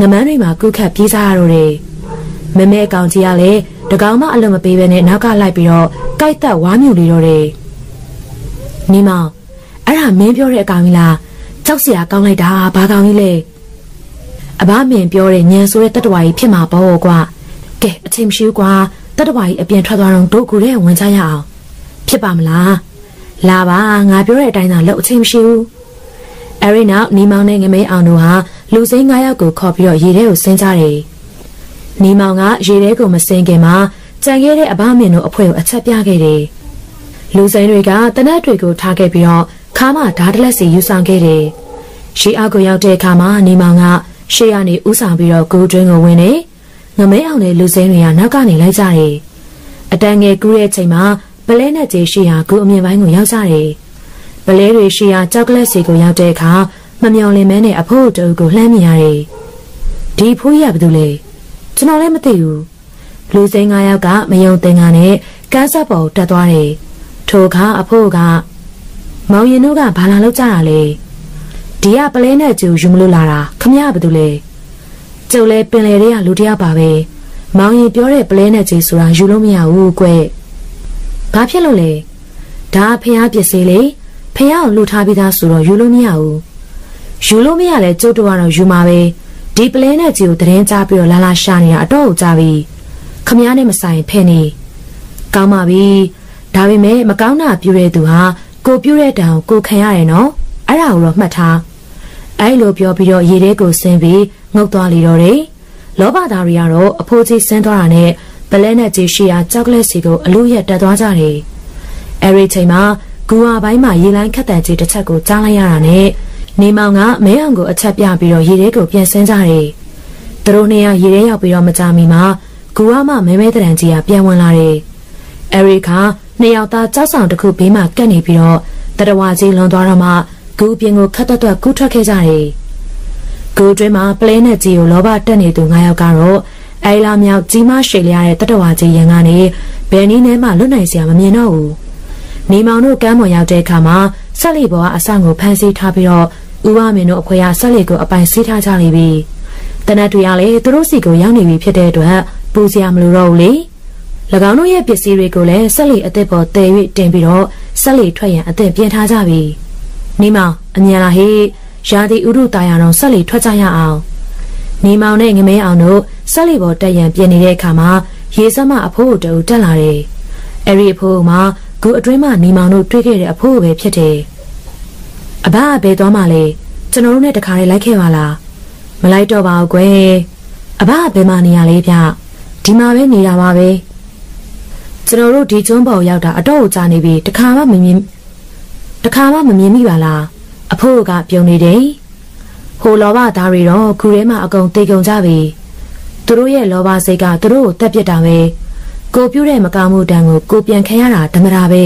ငမန်းတွေမှာကုခတ်ပြေးစားရတော့တယ်။မဲမဲကောင်ကြီးကလည်းတကောင်မှအလုံးမပေးဘဲနဲ့နောက်ကလိုက်ပြီးတော့ကြိုက်သက်ဝါမြူနေတော့တယ်။မိမောင် အဲ့ဒါမင်းပြောတဲ့အကောင်ကြီးလားကြောက်စရာကောင်းလိုက်တာဘာကောင်ကြီးလဲအဘမင်းပြောတဲ့ညံဆိုတဲ့တတ္တဝါကြီးဖြစ်မှာပေါ့ကွာကဲအချိန်မရှိဘူးကွာတတ္တဝါကြီးအပြင်ထွက်သွားတော့တို့ကူတဲ့ဝင်ကြရအောင်ဖြစ်ပါမလားလာပါငါပြောတဲ့အတိုင်းသာလုပ်အချိန်မရှိဘူးအဲ့ဒီနောက်နီမောင်နဲ့ငမဲအောင်တို့ဟာလူစိမ်း9ယောက်ကိုခေါ်ပြီးတော့ရေထဲကိုဆင်းကြတယ်နီမောင်ကရေထဲကိုမဆင်းခင်မှာကြံခဲ့တဲ့အဘမင်းတို့အဖွဲကိုအချက်ပြခဲ့တယ်လူစိမ်းတွေကတနတ်တွေကိုထားခဲ့ပြီးတော့ ခါမဓာတ်တလက်စီယူဆောင်ခဲ့တယ်။ရှေးအောက်ကိုရောက်တဲ့အခါမှာနေမောင်ကရှေးကနေဥဆောင်ပြီးတော့ကိုတွင်းကိုဝင်နေငမဲအောင်တဲ့လူစင်းတွေကနောက်ကနေလိုက်ကြတယ်။အတန်ငယ်ကူးတဲ့ချိန်မှာပလဲနဲ့ကျေရှိဟာကူအမြင်ပိုင်းကိုရောက်ကြတယ်။ပလဲတွေရှိဟာကြောက်ကလက်စီကိုရောက်တဲ့အခါမမျော်လင့်မဲနဲ့အဖိုးတူကိုလှမ်းမြင်ရတယ်။ဒီဖိုးရဘာလို့လဲ။ကျွန်တော်လည်းမသိဘူး။လူစိမ်း၅ယောက်ကမယုံသင်္ကန်းနဲ့ကန်းဆက်ပေါ်တက်သွားတယ်။ထိုအခါအဖိုးက မောင်ရင်တို့ကဘာလာလောက်ကြတာလဲဒီကပလဲနဲ့ကျူယူမလို့လာတာခမရဘာတူလဲကျုပ်လဲပင်လေတွေကလူတယောက်ပါပဲမောင်ရင်ပြောတဲ့ပလဲနဲ့ကျူဆိုတာယူလို့မရဘူးကွဘာဖြစ်လို့လဲဒါဖះပစ္စည်းလေဖះကိုလှူထားပြီးသားဆိုတော့ယူလို့မရဘူးယူလို့မရလဲကျုပ်တို့ကတော့ယူမှာပဲဒီပလဲနဲ့ကျူကိုတရင်ကြားပြီးတော့လာလာရှာနေတာအတော့ကိုကြားပြီခမရနဲ့မဆိုင်ဖဲနေကောင်းပါပြီဒါပေမဲ့မကောင်းတာပြုတဲ့သူဟာ ကိုပြုတ်တဲ့တောင်ကိုခံရတယ်နော်အဲ့ဒါကိုတော့မှတ်ထားအဲ့လိုပြောပြီးတော့ရေထဲကိုဆင်းပြီးငုတ်သွားလေတော့တယ်လောဘသားတွေကတော့အဖိုးကြီးဆင်းသွားတာနဲ့ပလဲနဲ့ကြီးရှိရာကြောက်ကလက်စီကိုအလူရက်တက်သွားကြတယ်အဲ့ဒီချိန်မှာဂူဝါပိုင်းမှာရေလိုင်းခတ်တန်ကြီးတစ်ချက်ကိုကြားလိုက်ရတာနဲ့နေမောင်ကမဲအောင်ကိုအချက်ပြပြီးတော့ရေထဲကိုပြန်ဆင်းကြတယ်သူတို့နှစ်ယောက်ရေထဲရောက်ပြီးတော့မကြမီမှာဂူဝါမှမဲမဲတရံကြီးကပြန်ဝင်လာတယ်အဲရီက နှစ်ယောက်သားကြောက်ဆောင်တစ်ခုဘေးမှာကပ်နေပြီးတော့တရဝါကြီးလွန်သွားတော့မှဂူအပြင်ကိုခတ်တွတ်တွတ်ကူးထွက်ခဲ့ကြတယ်။ဂူတွင်းမှာပလဲနဲ့ကြီးကိုလောဘတက်နေသူ၅ယောက်ကတော့အဲလာမြောက်ကြီးမရှိလျားတဲ့တတဝါကြီးရန်ကနေဘယ်နည်းနဲ့မှလွတ်နိုင်စရာမမြင်တော့ဘူးနေမောင်တို့ကမ်းပေါ်ရောက်တဲ့အခါမှာဆက်လီဘောကအဆောင်ကိုဖမ်းဆီးထားပြီးတော့ဦးဝမင်းတို့အခွေရဆက်လီကိုအပိုင်စီးထားကြလိမ့်ပြီတနတ်တွေကလည်းသူတို့စီကိုရောက်နေပြီဖြစ်တဲ့အတွက်ပူစရာမလိုတော့ဘူးလေ၎ င်းတို့ရဲ့ပစ္စည်းတွေကိုလည်းဆက်လီအသစ်ပေါ်တည်၍တင်ပြီးတော့ဆက်လီထွက်ရန်အသစ်ပြင်ထားကြပြီနေမောင်အမြန်လာဟေ့ရာသီဥတုတာယာတော့ဆက်လီထွက်ကြရအောင်နေမောင်နဲ့ငမဲအောင်တို့ဆက်လီပေါ်တက်ရန်ပြင်နေတဲ့အခါမှာရေစမအဖိုးတူတက်လာတယ်အဲ့ဒီအဖိုးမှာဂူအတွင်းမှာနေမောင်တို့တွေ့ခဲ့တဲ့အဖိုးပဲဖြစ်တယ်အဘကဘယ်သွားမှလဲကျွန်တော်တို့နဲ့တခါလေးလိုက်ခဲ့ပါလားမလိုက်တော့ပါဘူးကွယ်အဘကဘယ်မှာနေရလဲဗျဒီမှာပဲနေတာပါပဲ ကျွန်တော်တို့ဒီကျွန်းပေါ်ရောက်တာအတော့ကိုကြာနေပြီတခါမှမမြင်တခါမှမမြင်မိပါလားအဖိုးကပြုံနေတယ်ဟိုလောဘသားတွေတော့ခုထဲမှာအကုန်တေကုန်ကြပြီသူတို့ရဲ့လောဘစိတ်ကသူတို့ကိုတက်ပြစ်တာပဲကိုပြုတ်တဲ့မကားမှုတန်ကိုကိုပြန်ခံရတာဓမ္မတာပဲ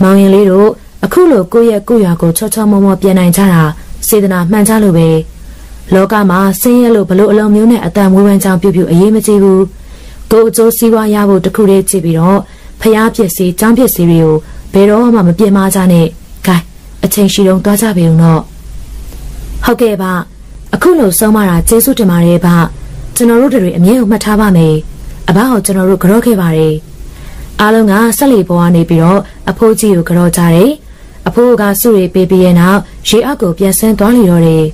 မောင်ရင်လေးတို့အခုလိုကိုယ့်ရဲ့ကိုယ့်ရွာကိုချောချောမောမောပြန်နိုင်ကြတာစေတနာမှန်ကြလို့ပဲလောကမှာဆင်းရဲလို့ဘလို့အလုံးမျိုးနဲ့အတန်မွေးဝမ်းကြောင်းပြုတ်ပြုတ်အေးမကြည့်ဘူး ကိုအကျိုးစီးပွားရဖို့တခုတည်းကြည့်ပြီးတော့ဖျားဖြစ်စီចောင်းဖြစ်စီတွေကိုဘယ်တော့မှမပြင်းမကြနဲ့ဂိုင်းအချိန်ရှိတော့သွားကြပေုံတော့ဟုတ်ကဲ့ပါအခုလို့ဆုံးမတာကျေးဇူးတင်ပါတယ်ဗျကျွန်တော်တို့တွေအမြဲမှတ်ထားပါမယ်အဘကိုကျွန်တော်တို့ကြောခဲ့ပါတယ်အားလုံးကဆက်လီပေါ်ကနေပြီးတော့အဖိုးကြီးကိုကြောကြတယ်အဖိုးကစုရီပေးပြီးရဲ့နောက်ရေအောက်ကိုပြန်ဆင်းသွားလိတော့တယ်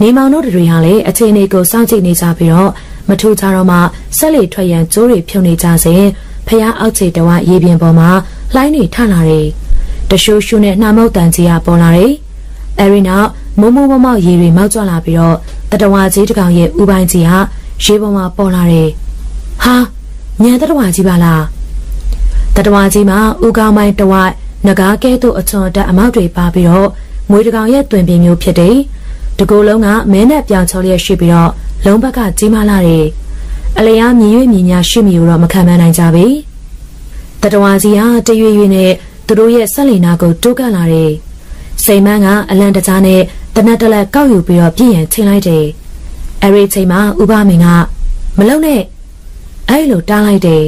နေမောင်တို့တွေဟာလည်းအချိန်လေးကိုစောင့်ကြည့်နေကြပြီးတော့ မထူကြတော့မှဆက်လီထွက်ရန်ကျိုးတွေဖြုံနေကြစဉ်ဖះအောက်ခြေတဝရေပြင်ပေါ်မှာလှိုင်းတွေထလာတယ်တရှိုးရှူနဲ့နှာမုတ်တန်ကြီးကပေါ်လာတယ်အဲဒီနောက်မိုးမိုးမမောက်ရေတွေမောက်ကျလာပြီးတော့တတဝါကြီးတစ်ကောင်ရဲ့ဥပိုင်းကြီးဟာရေပေါ်မှာပေါ်လာတယ်ဟာညံတတဝါကြီးပါလားတတဝါကြီးမှာဥကောင်းပိုင်းတဝိုက်ငကားကဲသို့အချွန်တက်အမောက်တွေပါပြီးတော့မွေတကောင်ရဲ့တွင်ပင်မျိုးဖြစ်တယ်တကူလုံးကမဲနဲ့ပြောင်ချောလျက်ရှိပြီးတော့ လုံးဘက်ကကြီးမားလာတယ်အလျားမြည်၍မြည်ညာရှိမိလို့တော့မခံမနိုင်ကြပြီတတဝါစီဟာတရွေ့ရွေ့နဲ့သူတို့ရဲ့ဆက်လီနာကိုတိုးကပ်လာတယ်စိန်မန်းကအလန်တကြားနဲ့တနက်တလက်ကောက်ယူပြီးတော့ပြည့်ရင်ချိန်လိုက်တယ်အဲ့ဒီချိန်မှာဥပမင်ကမလုံနဲ့အဲ့လိုတားလိုက်တယ်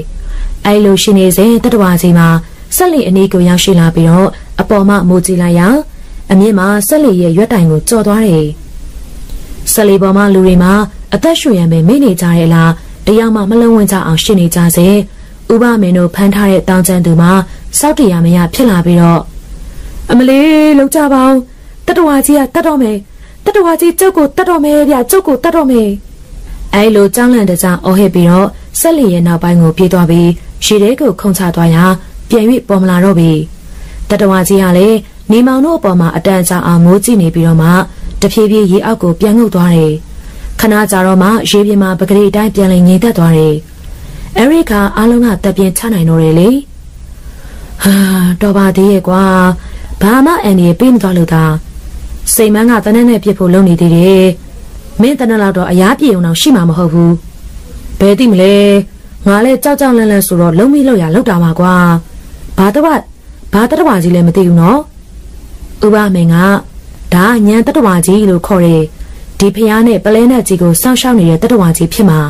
အဲ့လိုရှင်နေစဉ်တတဝါစီမှာဆက်လီအနီးကိုရောက်ရှိလာပြီးတော့အပေါ်မှမိုးကြည့်လိုက်ရအမြင့်မှာဆက်လီရဲ့ရွက်တိုင်ကိုကြော်သွားတယ်ဆက်လီပေါ်မှာလူတွေမှာ အသက်ရှူရံပဲမိနေကြရဲ့လားတယောက်မှမလုံးဝကြအောင်ရှင်းနေကြစေဥပမင်းတို့ဖမ်းထားတဲ့တောင်ကျန်သူမှာစောက်တရားမရဖြစ်လာပြီးတော့အမလေးလောက်ကြပါအောင်တတဝါကြီးကတတ်တော့မယ်တတဝါကြီးကျုပ်ကိုတတ်တော့မယ်ဗျကျုပ်ကိုတတ်တော့မယ်အဲလိုကြောင်းလန့်တကြားအော်ဟစ်ပြီးတော့ဆက်လီရဲ့နောက်ပိုင်းကိုပြေးသွားပြီးရှည်တဲကိုခုန်ချသွားရာပြန်၍ပေါ်မလာတော့ပြီတတဝါကြီးကလည်းနေမောင်တို့အပေါ်မှာအတန်ကြာအောင်မိုးကြည့်နေပြီးတော့မှတဖြည်းဖြည်းရေအောက်ကိုပြန်ငုပ်သွားတယ် ခဏကြာတော့မှရေပြင်မှာပကလေးတိုင်းပြန်လည်ငြိမ်သက်သွားတယ်။အဲရိကအားလုံးကတပ်ပြင်းချနိုင်တော့တယ်လေ။ဟာတော်ပါသေးရဲ့ကွာ။ဘာမှအန်ဒီပြေးမသွားလို့သာစိတ်မန်းကတနက်နဲ့ပြစ်ဖို့လုပ်နေသေးတယ်။မင်းတနက်လောက်တော့အရားပြေုံတော့ရှိမှာမဟုတ်ဘူး။ဘယ်သိမလဲ။ငါလဲကြောက်ကြောက်လန့်လန့်ဆိုတော့လုံးမိလို့ရလောက်တာပါကွာ။ဘာတော့ဘာတတဝါကြီးလဲမသိဘူးနော်။ဥပမင်းကဒါညံတတဝါကြီးလို့ခေါ်တယ်။ ဒီဖျားနဲ့ပလဲနဲ့ကြီးကိုစောင့်ရှောက်နေတဲ့တတဝါကြီးဖြစ်မှာ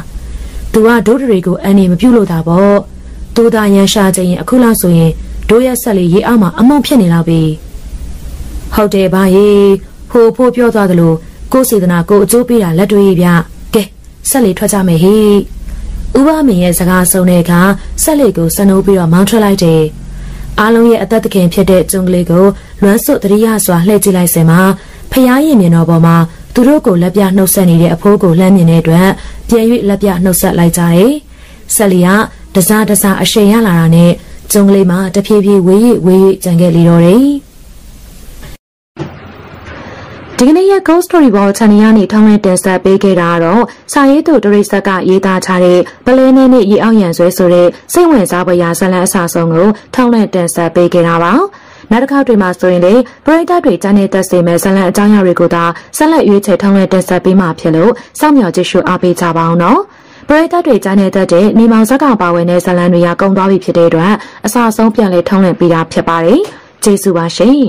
သူကဒိုးတွေကိုအန်နေမပြုတ်လို့တာပေါ့သူသာရန်ရှာခြင်းရင်အခုလောက်ဆိုရင်ဒိုးရက်ဆက်လေးရေအောက်မှာအမုံဖြစ်နေတော့ပြီဟုတ်တယ်ဗျာရေဟိုဖိုးပြောသွားသလိုကိုစေတနာကိုအကျိုးပေးတာလက်တွေ့ပြကဲဆက်လေးထွက်ကြမယ်ဟေ့ဥပမင်းရဲ့စကားဆုံးတဲ့အခါဆက်လေးကိုစနိုးပြီးတော့မောင်းထွက်လိုက်တယ်အားလုံးရဲ့အသက်သခင်ဖြစ်တဲ့ကျုံကလေးကိုလွမ်းစွတ်တရိယာစွာလှည့်ကြည့်လိုက်စင်မှာဖျားရင်မြင်တော်ပေါ်မှာ သူတို့ကိုလက်ပြနှုတ်ဆက်နေတဲ့အဖိုးကိုလှမ်းမြင်တဲ့အတွက်ပြန်၍လက်ပြနှုတ်ဆက်လိုက်ကြတယ်။ဆက်လီကတစားတစားအရှိန်ရလာတာနဲ့ကျုံကလေးမှတဖြည်းဖြည်းဝေးရဝေးရကြံခဲ့လေတော့တယ်။ဒီကနေ့ရဲ့ Ghost Story ဘော channel ကနေထောင်းလဲတင်ဆက်ပေးခဲ့တာကတော့စာရေးသူဒရိဆက်ကရေးသားထားတဲ့ပလဲနဲ့နဲ့ရေအောင်ရန်ဆွဲဆိုတဲ့စိတ်ဝင်စားဖွယ်ရာဇာတ်လမ်းအစဆုံးကိုထောင်းလဲတင်ဆက်ပေးခဲ့တာပါ။ နောက်တစ်ခါတွေမှာဆိုရင်လေပရိသတ်တွေကြားနေသက်စေမဲ့ဇလန်အကြောင်းအရာတွေကိုသာဆက်လက်ရွေးချယ်ထုံးလွှင့်တင်ဆက်ပေးမှာဖြစ်လို့စောင့်မျှော်ကြည့်ရှုအားပေးကြပါအောင်နော်ပရိသတ်တွေကြားနေတတ်တဲ့နေမောင်ဇက်ကပါဝင်တဲ့ဇလန်တွေကကုံသွားပြီဖြစ်တဲ့အတွက်အစအဆုံးပြန်လဲထုံးလွှင့်ပေးတာဖြစ်ပါတယ်ကျေးဇူးပါရှင်